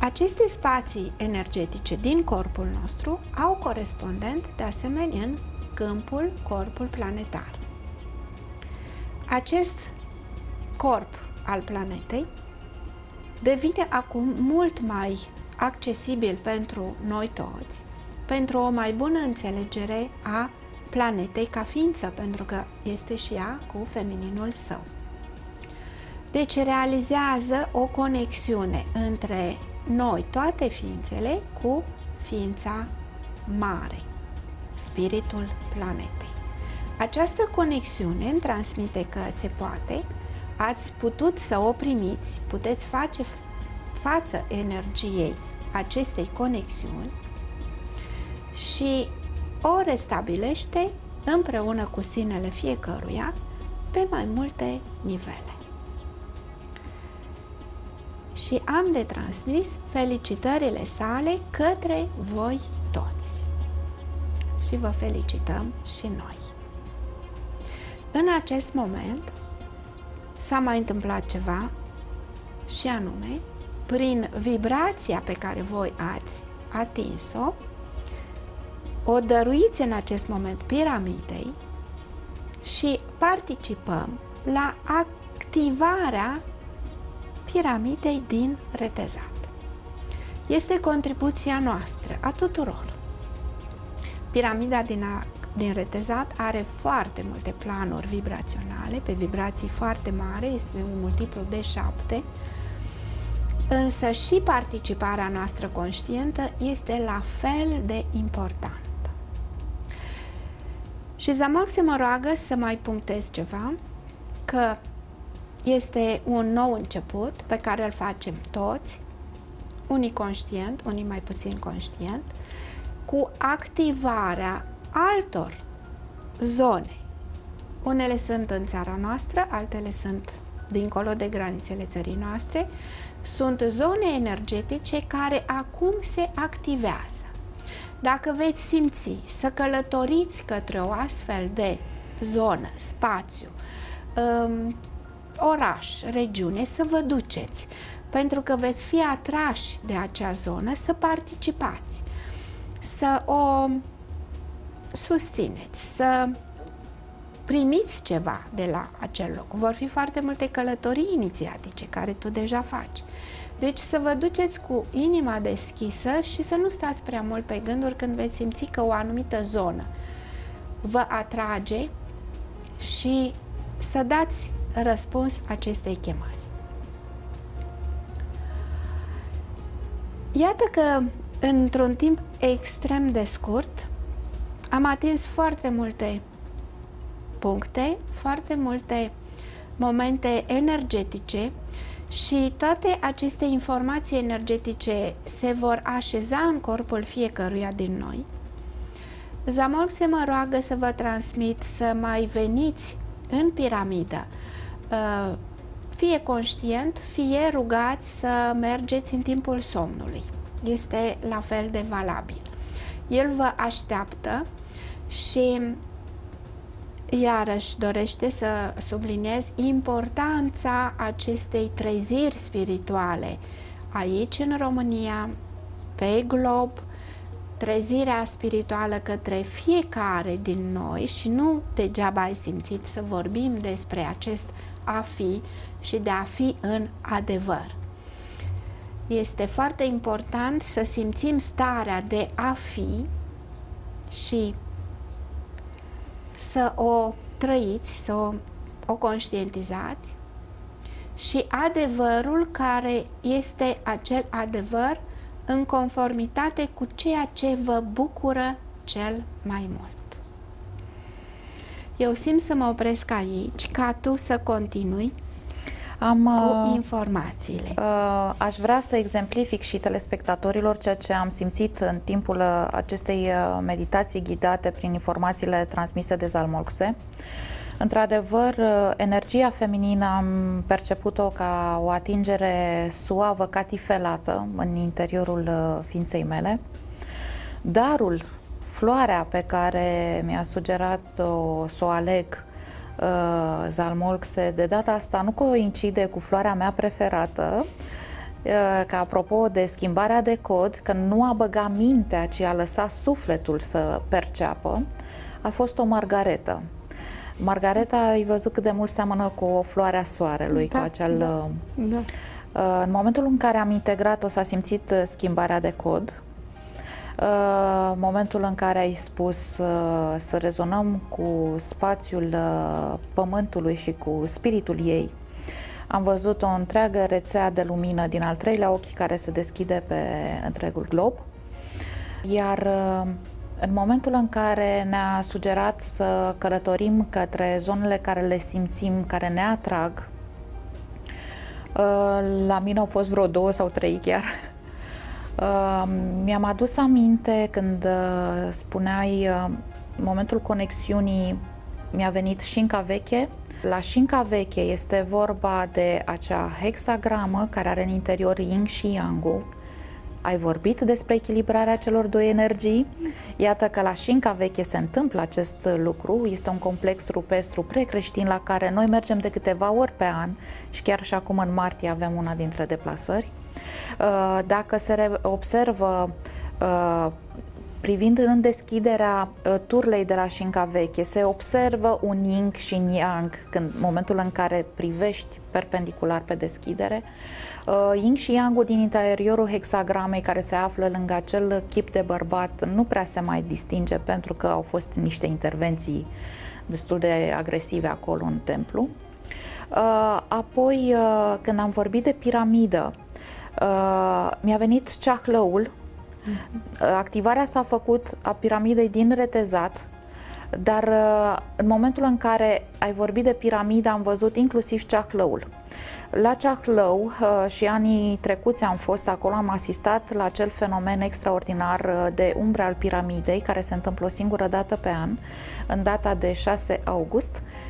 [SPEAKER 2] Aceste spații energetice din corpul nostru au corespondent de asemenea în câmpul corpul planetar. Acest corp al planetei devine acum mult mai accesibil pentru noi toți, pentru o mai bună înțelegere a planetei ca ființă, pentru că este și ea cu femininul său. Deci realizează o conexiune între noi, toate ființele, cu ființa mare, spiritul planetei. Această conexiune îmi transmite că se poate, ați putut să o primiți, puteți face față energiei acestei conexiuni și o restabilește împreună cu sinele fiecăruia pe mai multe nivele și am de transmis felicitările sale către voi toți. Și vă felicităm și noi. În acest moment s-a mai întâmplat ceva și anume, prin vibrația pe care voi ați atins-o, o dăruiți în acest moment piramidei și participăm la activarea piramidei din retezat. Este contribuția noastră, a tuturor. Piramida din, a, din retezat are foarte multe planuri vibraționale, pe vibrații foarte mari, este un multiplu de 7, însă și participarea noastră conștientă este la fel de importantă. Și Zamol se mă roagă să mai punctez ceva, că este un nou început pe care îl facem toți, unii conștient, unii mai puțin conștient, cu activarea altor zone. Unele sunt în țara noastră, altele sunt dincolo de granițele țării noastre. Sunt zone energetice care acum se activează. Dacă veți simți să călătoriți către o astfel de zonă, spațiu, um, oraș, regiune, să vă duceți, pentru că veți fi atrași de acea zonă să participați. să o susțineți, să primiți ceva de la acel loc. Vor fi foarte multe călătorii inițiatice care tu deja faci. Deci să vă duceți cu inima deschisă și să nu stați prea mult pe gânduri când veți simți că o anumită zonă vă atrage și să dați răspuns acestei chemări. Iată că într-un timp extrem de scurt am atins foarte multe puncte, foarte multe momente energetice și toate aceste informații energetice se vor așeza în corpul fiecăruia din noi. Zamol se mă roagă să vă transmit să mai veniți în piramidă, uh, fie conștient, fie rugați să mergeți în timpul somnului. Este la fel de valabil. El vă așteaptă și iarăși dorește să subliniez importanța acestei treziri spirituale aici în România, pe glob, trezirea spirituală către fiecare din noi și nu degeaba ai simțit să vorbim despre acest a fi și de a fi în adevăr. Este foarte important să simțim starea de a fi și să o trăiți, să o, o conștientizați și adevărul care este acel adevăr în conformitate cu ceea ce vă bucură cel mai mult. Eu simt să mă opresc aici, ca tu să continui am, cu uh, informațiile.
[SPEAKER 1] Uh, aș vrea să exemplific și telespectatorilor ceea ce am simțit în timpul uh, acestei uh, meditații ghidate prin informațiile transmise de Zalmolxe. Într-adevăr, energia feminină am perceput-o ca o atingere suavă, catifelată în interiorul ființei mele. Darul, floarea pe care mi-a sugerat-o să o aleg uh, Zalmolxe, de data asta nu coincide cu floarea mea preferată, uh, că apropo de schimbarea de cod, că nu a băgat mintea, ci a lăsat sufletul să perceapă, a fost o margaretă. Margareta, ai văzut cât de mult seamănă cu o floare a soarelui, da, cu acel... Da, uh, da. Uh, în momentul în care am integrat-o, s-a simțit uh, schimbarea de cod, Uh, momentul în care ai spus uh, să rezonăm cu spațiul uh, Pământului și cu spiritul ei, am văzut o întreagă rețea de lumină din al treilea ochi care se deschide pe întregul glob. Iar în momentul în care ne-a sugerat să călătorim către zonele care le simțim, care ne atrag, la mine au fost vreo două sau trei chiar, Uh, mi-am adus aminte când uh, spuneai uh, momentul conexiunii mi-a venit șinca veche. La șinca veche este vorba de acea hexagramă care are în interior yin și yang ai vorbit despre echilibrarea celor două energii. Iată că la Șinca Veche se întâmplă acest lucru. Este un complex rupestru precreștin la care noi mergem de câteva ori pe an și chiar și acum în martie avem una dintre deplasări. Uh, dacă se observă uh, privind în deschiderea uh, turlei de la Șinca Veche, se observă un yin și un yang când momentul în care privești perpendicular pe deschidere. Yin și yang din interiorul hexagramei care se află lângă acel chip de bărbat nu prea se mai distinge pentru că au fost niște intervenții destul de agresive acolo în templu. Apoi, când am vorbit de piramidă, Uh, mi-a venit ceahlăul. Uh, activarea s-a făcut a piramidei din retezat, dar uh, în momentul în care ai vorbit de piramidă am văzut inclusiv ceahlăul. La Ceahlău uh, și anii trecuți am fost acolo, am asistat la acel fenomen extraordinar uh, de umbre al piramidei, care se întâmplă o singură dată pe an, în data de 6 august, Uh,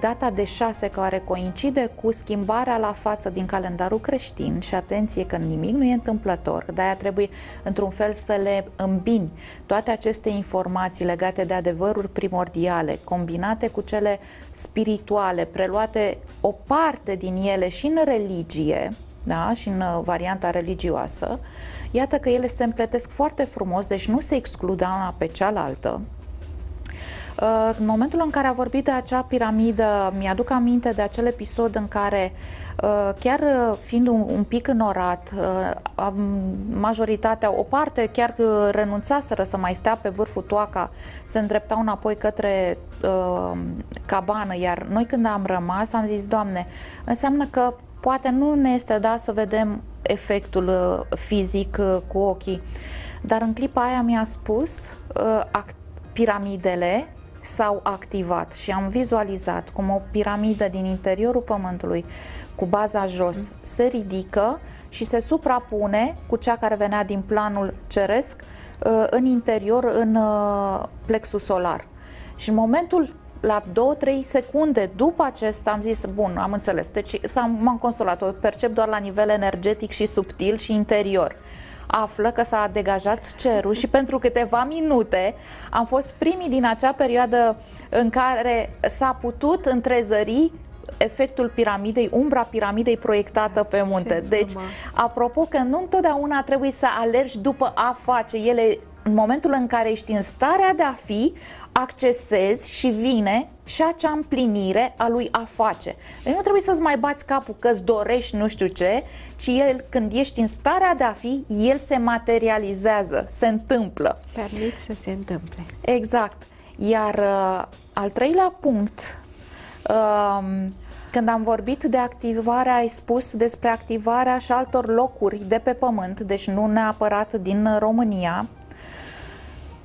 [SPEAKER 1] data de 6 care coincide cu schimbarea la față din calendarul creștin și atenție că nimic nu e întâmplător, de-aia trebuie într-un fel să le îmbini toate aceste informații legate de adevăruri primordiale, combinate cu cele spirituale, preluate o parte din ele și în religie, da, și în uh, varianta religioasă, iată că ele se împletesc foarte frumos, deci nu se exclude una pe cealaltă. Uh, în momentul în care a vorbit de acea piramidă, mi-aduc aminte de acel episod în care uh, chiar uh, fiind un, un pic înorat, majoritatea, o parte chiar renunțaseră să mai stea pe vârful toaca, se îndreptau înapoi către uh, cabană, iar noi când am rămas am zis, Doamne, înseamnă că poate nu ne este dat să vedem efectul fizic cu ochii, dar în clipa aia mi-a spus uh, piramidele s-au activat și am vizualizat cum o piramidă din interiorul Pământului cu baza jos se ridică și se suprapune cu cea care venea din planul ceresc uh, în interior, în uh, plexul solar. Și în momentul la 2-3 secunde după acesta am zis, bun, am înțeles, deci m-am consolat, o percep doar la nivel energetic și subtil și interior află că s-a degajat cerul și pentru câteva minute am fost primii din acea perioadă în care s-a putut întrezări efectul piramidei, umbra piramidei proiectată pe munte. Deci, apropo că nu întotdeauna trebuie să alergi după a face. Ele, în momentul în care ești în starea de a fi, accesezi și vine și acea împlinire a lui a face. Deci nu trebuie să-ți mai bați capul că îți dorești nu știu ce, ci el, când ești în starea de a fi, el se materializează, se întâmplă.
[SPEAKER 2] Permit să se întâmple.
[SPEAKER 1] Exact. Iar uh, al treilea punct, uh, când am vorbit de activarea, ai spus despre activarea și altor locuri de pe pământ, deci nu neapărat din România,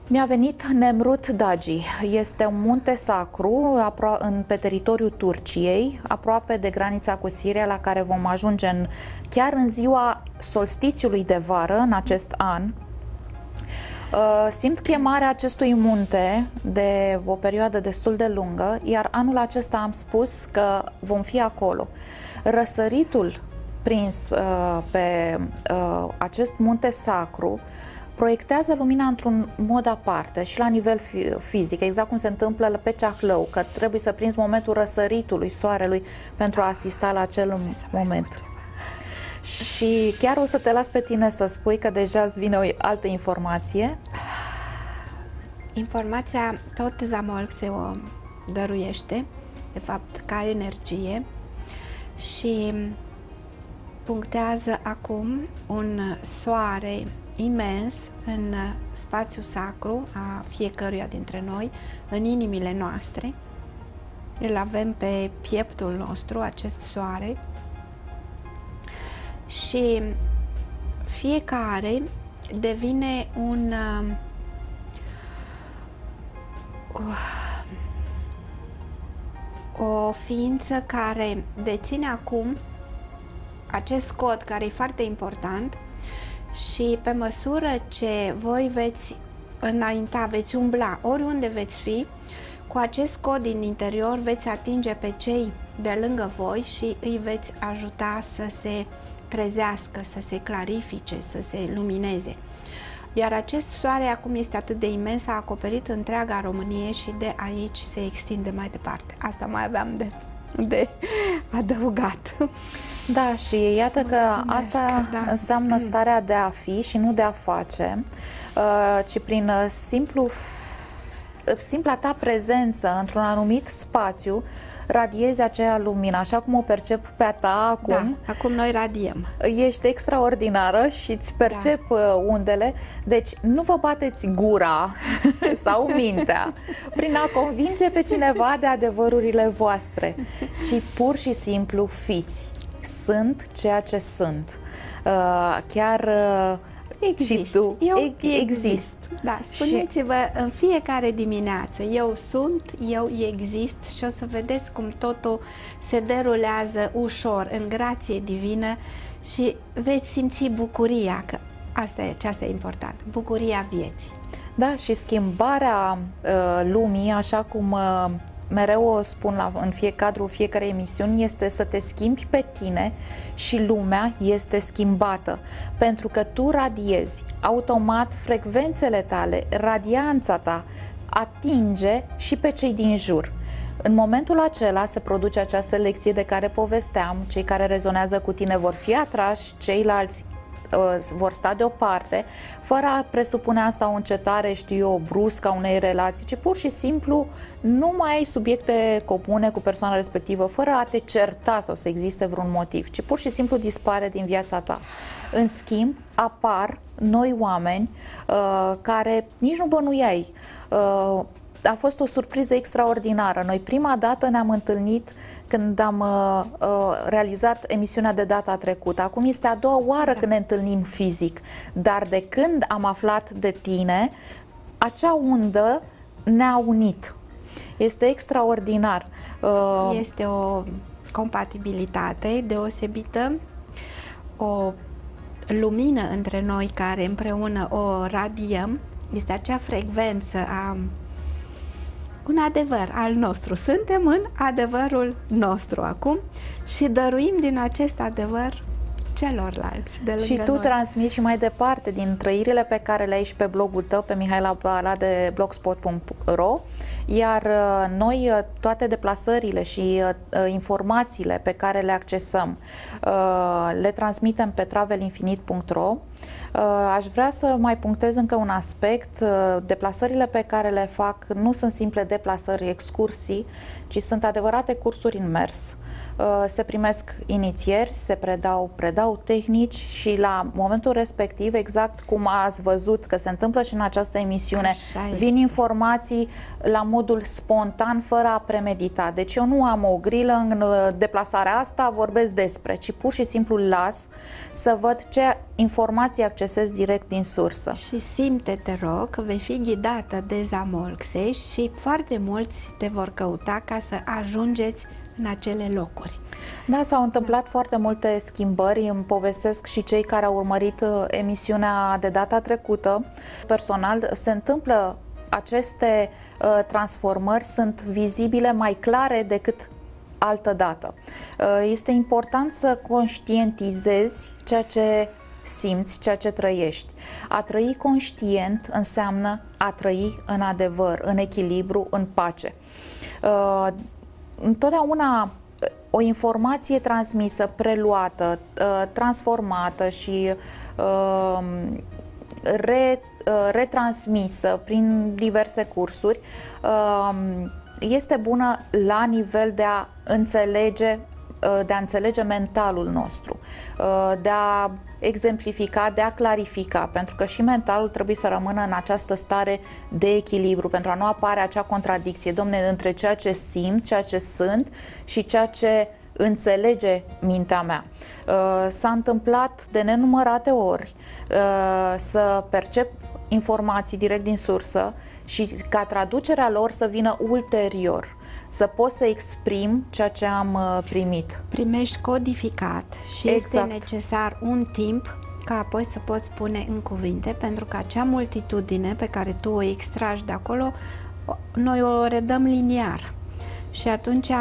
[SPEAKER 1] mi-a venit Nemrut Dagi. Este un munte sacru în, pe teritoriul Turciei, aproape de granița cu Siria, la care vom ajunge în, chiar în ziua solstițiului de vară, în acest an. Uh, simt chemarea acestui munte de o perioadă destul de lungă, iar anul acesta am spus că vom fi acolo. Răsăritul prins uh, pe uh, acest munte sacru proiectează lumina într-un mod aparte și la nivel fizic, exact cum se întâmplă pe Ceahlău, că trebuie să prinzi momentul răsăritului soarelui pentru a asista la acel moment. Și chiar o să te las pe tine să spui că deja îți vine o altă informație.
[SPEAKER 2] Informația tot Zamol se o dăruiește, de fapt, ca energie și punctează acum un soare imens în spațiu sacru a fiecăruia dintre noi, în inimile noastre. Îl avem pe pieptul nostru, acest soare. Și fiecare devine un uh, o ființă care deține acum acest cod care e foarte important și pe măsură ce voi veți înainta, veți umbla, oriunde veți fi, cu acest cod din interior veți atinge pe cei de lângă voi și îi veți ajuta să se trezească, să se clarifice, să se lumineze. Iar acest soare acum este atât de imens, a acoperit întreaga Românie și de aici se extinde mai departe. Asta mai aveam de, de adăugat.
[SPEAKER 1] Da, și iată că asta da. înseamnă starea de a fi și nu de a face, uh, ci prin uh, simplu, simpla ta prezență într-un anumit spațiu, radiezi aceea lumină, așa cum o percep pe a ta acum.
[SPEAKER 2] Da, acum noi radiem.
[SPEAKER 1] Ești extraordinară și îți percep da. Uh, undele, deci nu vă bateți gura sau mintea prin a convinge pe cineva de adevărurile voastre, ci pur și simplu fiți sunt ceea ce sunt. Uh, chiar uh,
[SPEAKER 2] exist. și tu eu exist. exist. Da, spuneți-vă și... în fiecare dimineață, eu sunt, eu exist și o să vedeți cum totul se derulează ușor, în grație divină și veți simți bucuria, că asta e, ce asta e important, bucuria vieții.
[SPEAKER 1] Da, și schimbarea uh, lumii, așa cum uh, mereu o spun la, în fie cadrul fiecare emisiuni, este să te schimbi pe tine și lumea este schimbată. Pentru că tu radiezi automat frecvențele tale, radianța ta atinge și pe cei din jur. În momentul acela se produce această lecție de care povesteam, cei care rezonează cu tine vor fi atrași, ceilalți vor sta deoparte, fără a presupune asta o încetare, știu eu, bruscă a unei relații, ci pur și simplu nu mai ai subiecte comune cu persoana respectivă, fără a te certa sau să existe vreun motiv, ci pur și simplu dispare din viața ta. În schimb, apar noi oameni uh, care nici nu bănuiai. Uh, a fost o surpriză extraordinară. Noi prima dată ne-am întâlnit când am uh, uh, realizat emisiunea de data trecută. Acum este a doua oară da. când ne întâlnim fizic. Dar de când am aflat de tine, acea undă ne-a unit. Este extraordinar.
[SPEAKER 2] Uh, este o compatibilitate deosebită, o lumină între noi care împreună o radiem. Este acea frecvență a un adevăr al nostru. Suntem în adevărul nostru acum și dăruim din acest adevăr celorlalți de lângă
[SPEAKER 1] Și tu
[SPEAKER 2] noi.
[SPEAKER 1] transmiți și mai departe din trăirile pe care le ai și pe blogul tău, pe Mihaela Bala de blogspot.ro iar uh, noi uh, toate deplasările și uh, informațiile pe care le accesăm le transmitem pe travelinfinit.ro Aș vrea să mai punctez încă un aspect. Deplasările pe care le fac nu sunt simple deplasări, excursii, ci sunt adevărate cursuri în mers Uh, se primesc inițieri, se predau, predau tehnici și la momentul respectiv, exact cum ați văzut că se întâmplă și în această emisiune, vin informații la modul spontan, fără a premedita. Deci eu nu am o grilă în uh, deplasarea asta, vorbesc despre, ci pur și simplu las să văd ce informații accesez direct din sursă.
[SPEAKER 2] Și simte, te rog, că vei fi ghidată de Zamolxe și foarte mulți te vor căuta ca să ajungeți în acele locuri.
[SPEAKER 1] Da, s-au întâmplat da. foarte multe schimbări, îmi povestesc și cei care au urmărit uh, emisiunea de data trecută. Personal, se întâmplă aceste uh, transformări sunt vizibile mai clare decât altă dată. Uh, este important să conștientizezi ceea ce simți, ceea ce trăiești. A trăi conștient înseamnă a trăi în adevăr, în echilibru, în pace întotdeauna o informație transmisă, preluată, uh, transformată și um, re, uh, retransmisă prin diverse cursuri um, este bună la nivel de a înțelege Uh, de a înțelege mentalul nostru, uh, de a exemplifica, de a clarifica, pentru că și mentalul trebuie să rămână în această stare de echilibru, pentru a nu apare acea contradicție, domne, între ceea ce simt, ceea ce sunt și ceea ce înțelege mintea mea. Uh, s-a întâmplat de nenumărate ori să percep informații direct din sursă și ca traducerea lor să vină ulterior să pot să exprim ceea ce am uh, primit.
[SPEAKER 2] Primești codificat și exact. este necesar un timp ca apoi să poți pune în cuvinte, pentru că acea multitudine pe care tu o extragi de acolo, noi o redăm liniar. Și atunci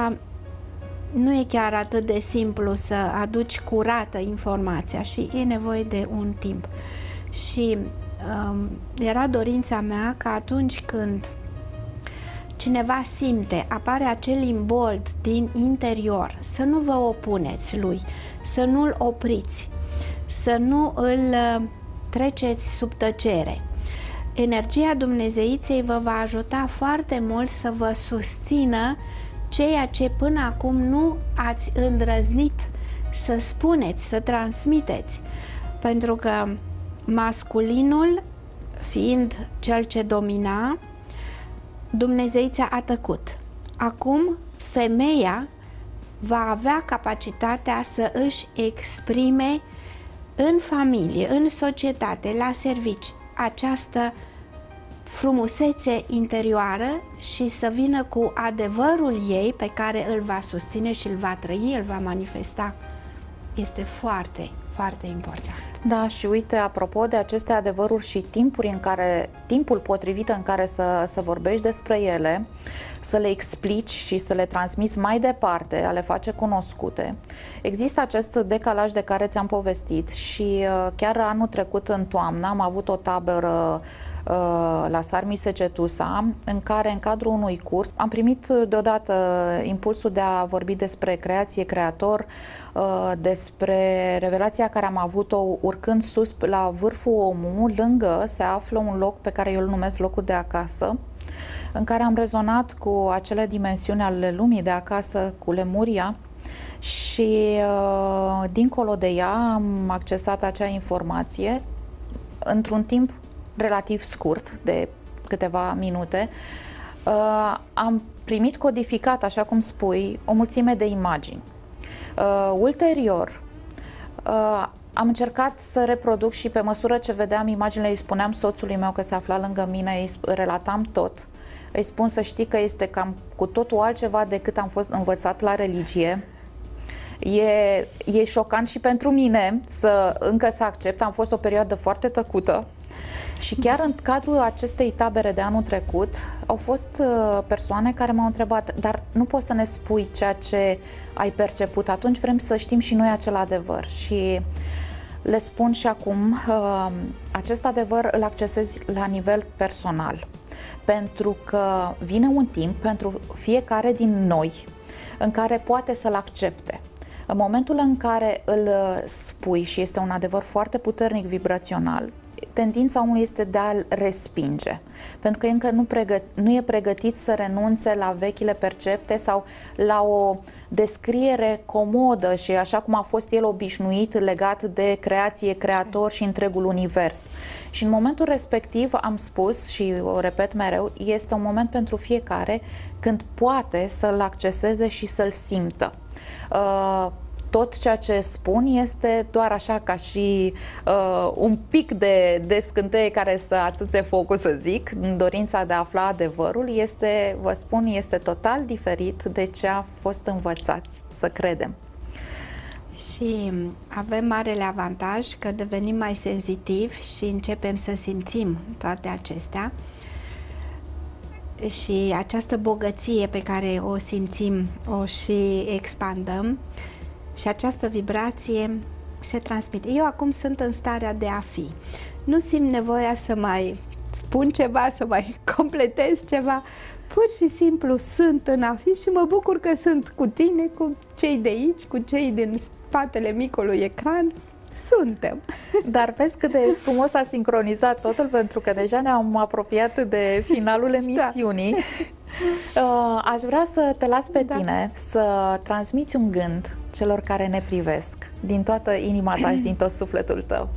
[SPEAKER 2] nu e chiar atât de simplu să aduci curată informația și e nevoie de un timp. Și um, era dorința mea că atunci când cineva simte, apare acel imbold din interior, să nu vă opuneți lui, să nu-l opriți, să nu îl uh, treceți sub tăcere. Energia Dumnezeiței vă va ajuta foarte mult să vă susțină ceea ce până acum nu ați îndrăznit să spuneți, să transmiteți. Pentru că masculinul, fiind cel ce domina, Dumnezeița a tăcut. Acum, femeia va avea capacitatea să își exprime în familie, în societate, la servici, această frumusețe interioară și să vină cu adevărul ei pe care îl va susține și îl va trăi, îl va manifesta. Este foarte, foarte important.
[SPEAKER 1] Da, și uite, apropo de aceste adevăruri și timpuri în care, timpul potrivit în care să, să vorbești despre ele, să le explici și să le transmiți mai departe, a le face cunoscute. Există acest decalaj de care ți-am povestit și uh, chiar anul trecut în toamnă am avut o tabără la Sarmi Secetusa, în care în cadrul unui curs am primit deodată impulsul de a vorbi despre creație, creator, despre revelația care am avut-o urcând sus la vârful omului, lângă se află un loc pe care eu îl numesc locul de acasă, în care am rezonat cu acele dimensiuni ale lumii de acasă, cu Lemuria, și uh, dincolo de ea am accesat acea informație într-un timp relativ scurt, de câteva minute. Uh, am primit codificat, așa cum spui, o mulțime de imagini. Uh, ulterior, uh, am încercat să reproduc și pe măsură ce vedeam imaginile, îi spuneam soțului meu că se afla lângă mine, îi relatam tot. Îi spun să știi că este cam cu totul altceva decât am fost învățat la religie. E, e șocant și pentru mine să încă să accept. Am fost o perioadă foarte tăcută și chiar în cadrul acestei tabere de anul trecut au fost uh, persoane care m-au întrebat, dar nu poți să ne spui ceea ce ai perceput, atunci vrem să știm și noi acel adevăr. Și le spun și acum, uh, acest adevăr îl accesezi la nivel personal, pentru că vine un timp pentru fiecare din noi în care poate să-l accepte. În momentul în care îl uh, spui și este un adevăr foarte puternic vibrațional, tendința omului este de a-l respinge, pentru că încă nu, pregăt, nu e pregătit să renunțe la vechile percepte sau la o descriere comodă și așa cum a fost el obișnuit legat de creație, creator și întregul univers. Și în momentul respectiv am spus și o repet mereu, este un moment pentru fiecare când poate să-l acceseze și să-l simtă. Uh, tot ceea ce spun este doar așa ca și uh, un pic de, de scânteie care să atâțe focul, să zic, în dorința de a afla adevărul, este, vă spun, este total diferit de ce a fost învățați să credem.
[SPEAKER 2] Și avem marele avantaj că devenim mai senzitivi și începem să simțim toate acestea și această bogăție pe care o simțim, o și expandăm și această vibrație se transmite. Eu acum sunt în starea de a fi. Nu simt nevoia să mai spun ceva, să mai completez ceva. Pur și simplu sunt în a fi și mă bucur că sunt cu tine, cu cei de aici, cu cei din spatele micului ecran suntem.
[SPEAKER 1] Dar vezi cât de frumos a sincronizat totul, pentru că deja ne-am apropiat de finalul da. emisiunii. Da. Aș vrea să te las pe da. tine să transmiți un gând celor care ne privesc din toată inima ta și din tot sufletul tău.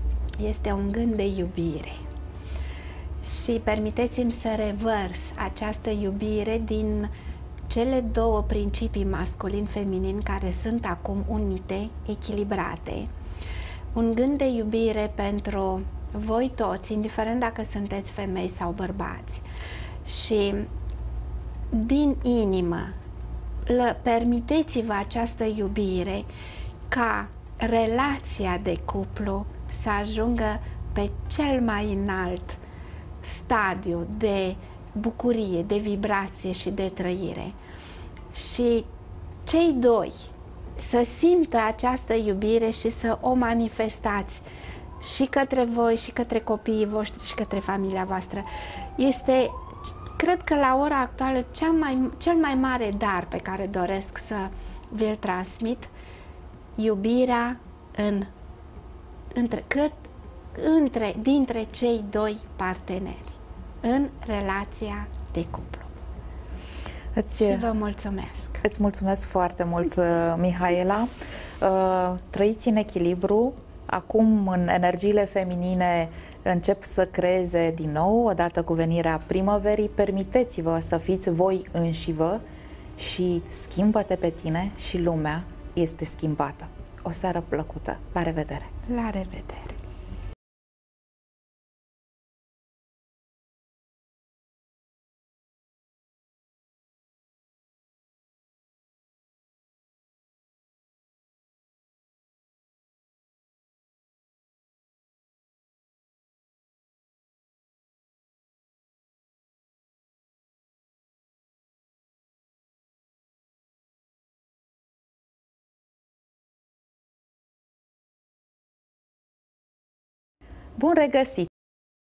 [SPEAKER 2] Este un gând de iubire. Și permiteți-mi să revărs această iubire din cele două principii masculin-feminin care sunt acum unite, echilibrate, un gând de iubire pentru voi toți, indiferent dacă sunteți femei sau bărbați. Și din inimă, permiteți-vă această iubire ca relația de cuplu să ajungă pe cel mai înalt stadiu de bucurie, de vibrație și de trăire. Și cei doi să simtă această iubire și să o manifestați și către voi, și către copiii voștri, și către familia voastră. Este, cred că la ora actuală, cea mai, cel mai mare dar pe care doresc să vi-l transmit, iubirea în, între, cât, între, dintre cei doi parteneri în relația de cuplu. Îți, și vă mulțumesc!
[SPEAKER 1] Îți mulțumesc foarte mult, uh, Mihaela. Uh, trăiți în echilibru. Acum, în energiile feminine, încep să creeze din nou, odată cu venirea primăverii. Permiteți-vă să fiți voi înșivă și schimbă-te pe tine și lumea este schimbată. O seară plăcută. La revedere!
[SPEAKER 2] La revedere!
[SPEAKER 1] Bun regăsit!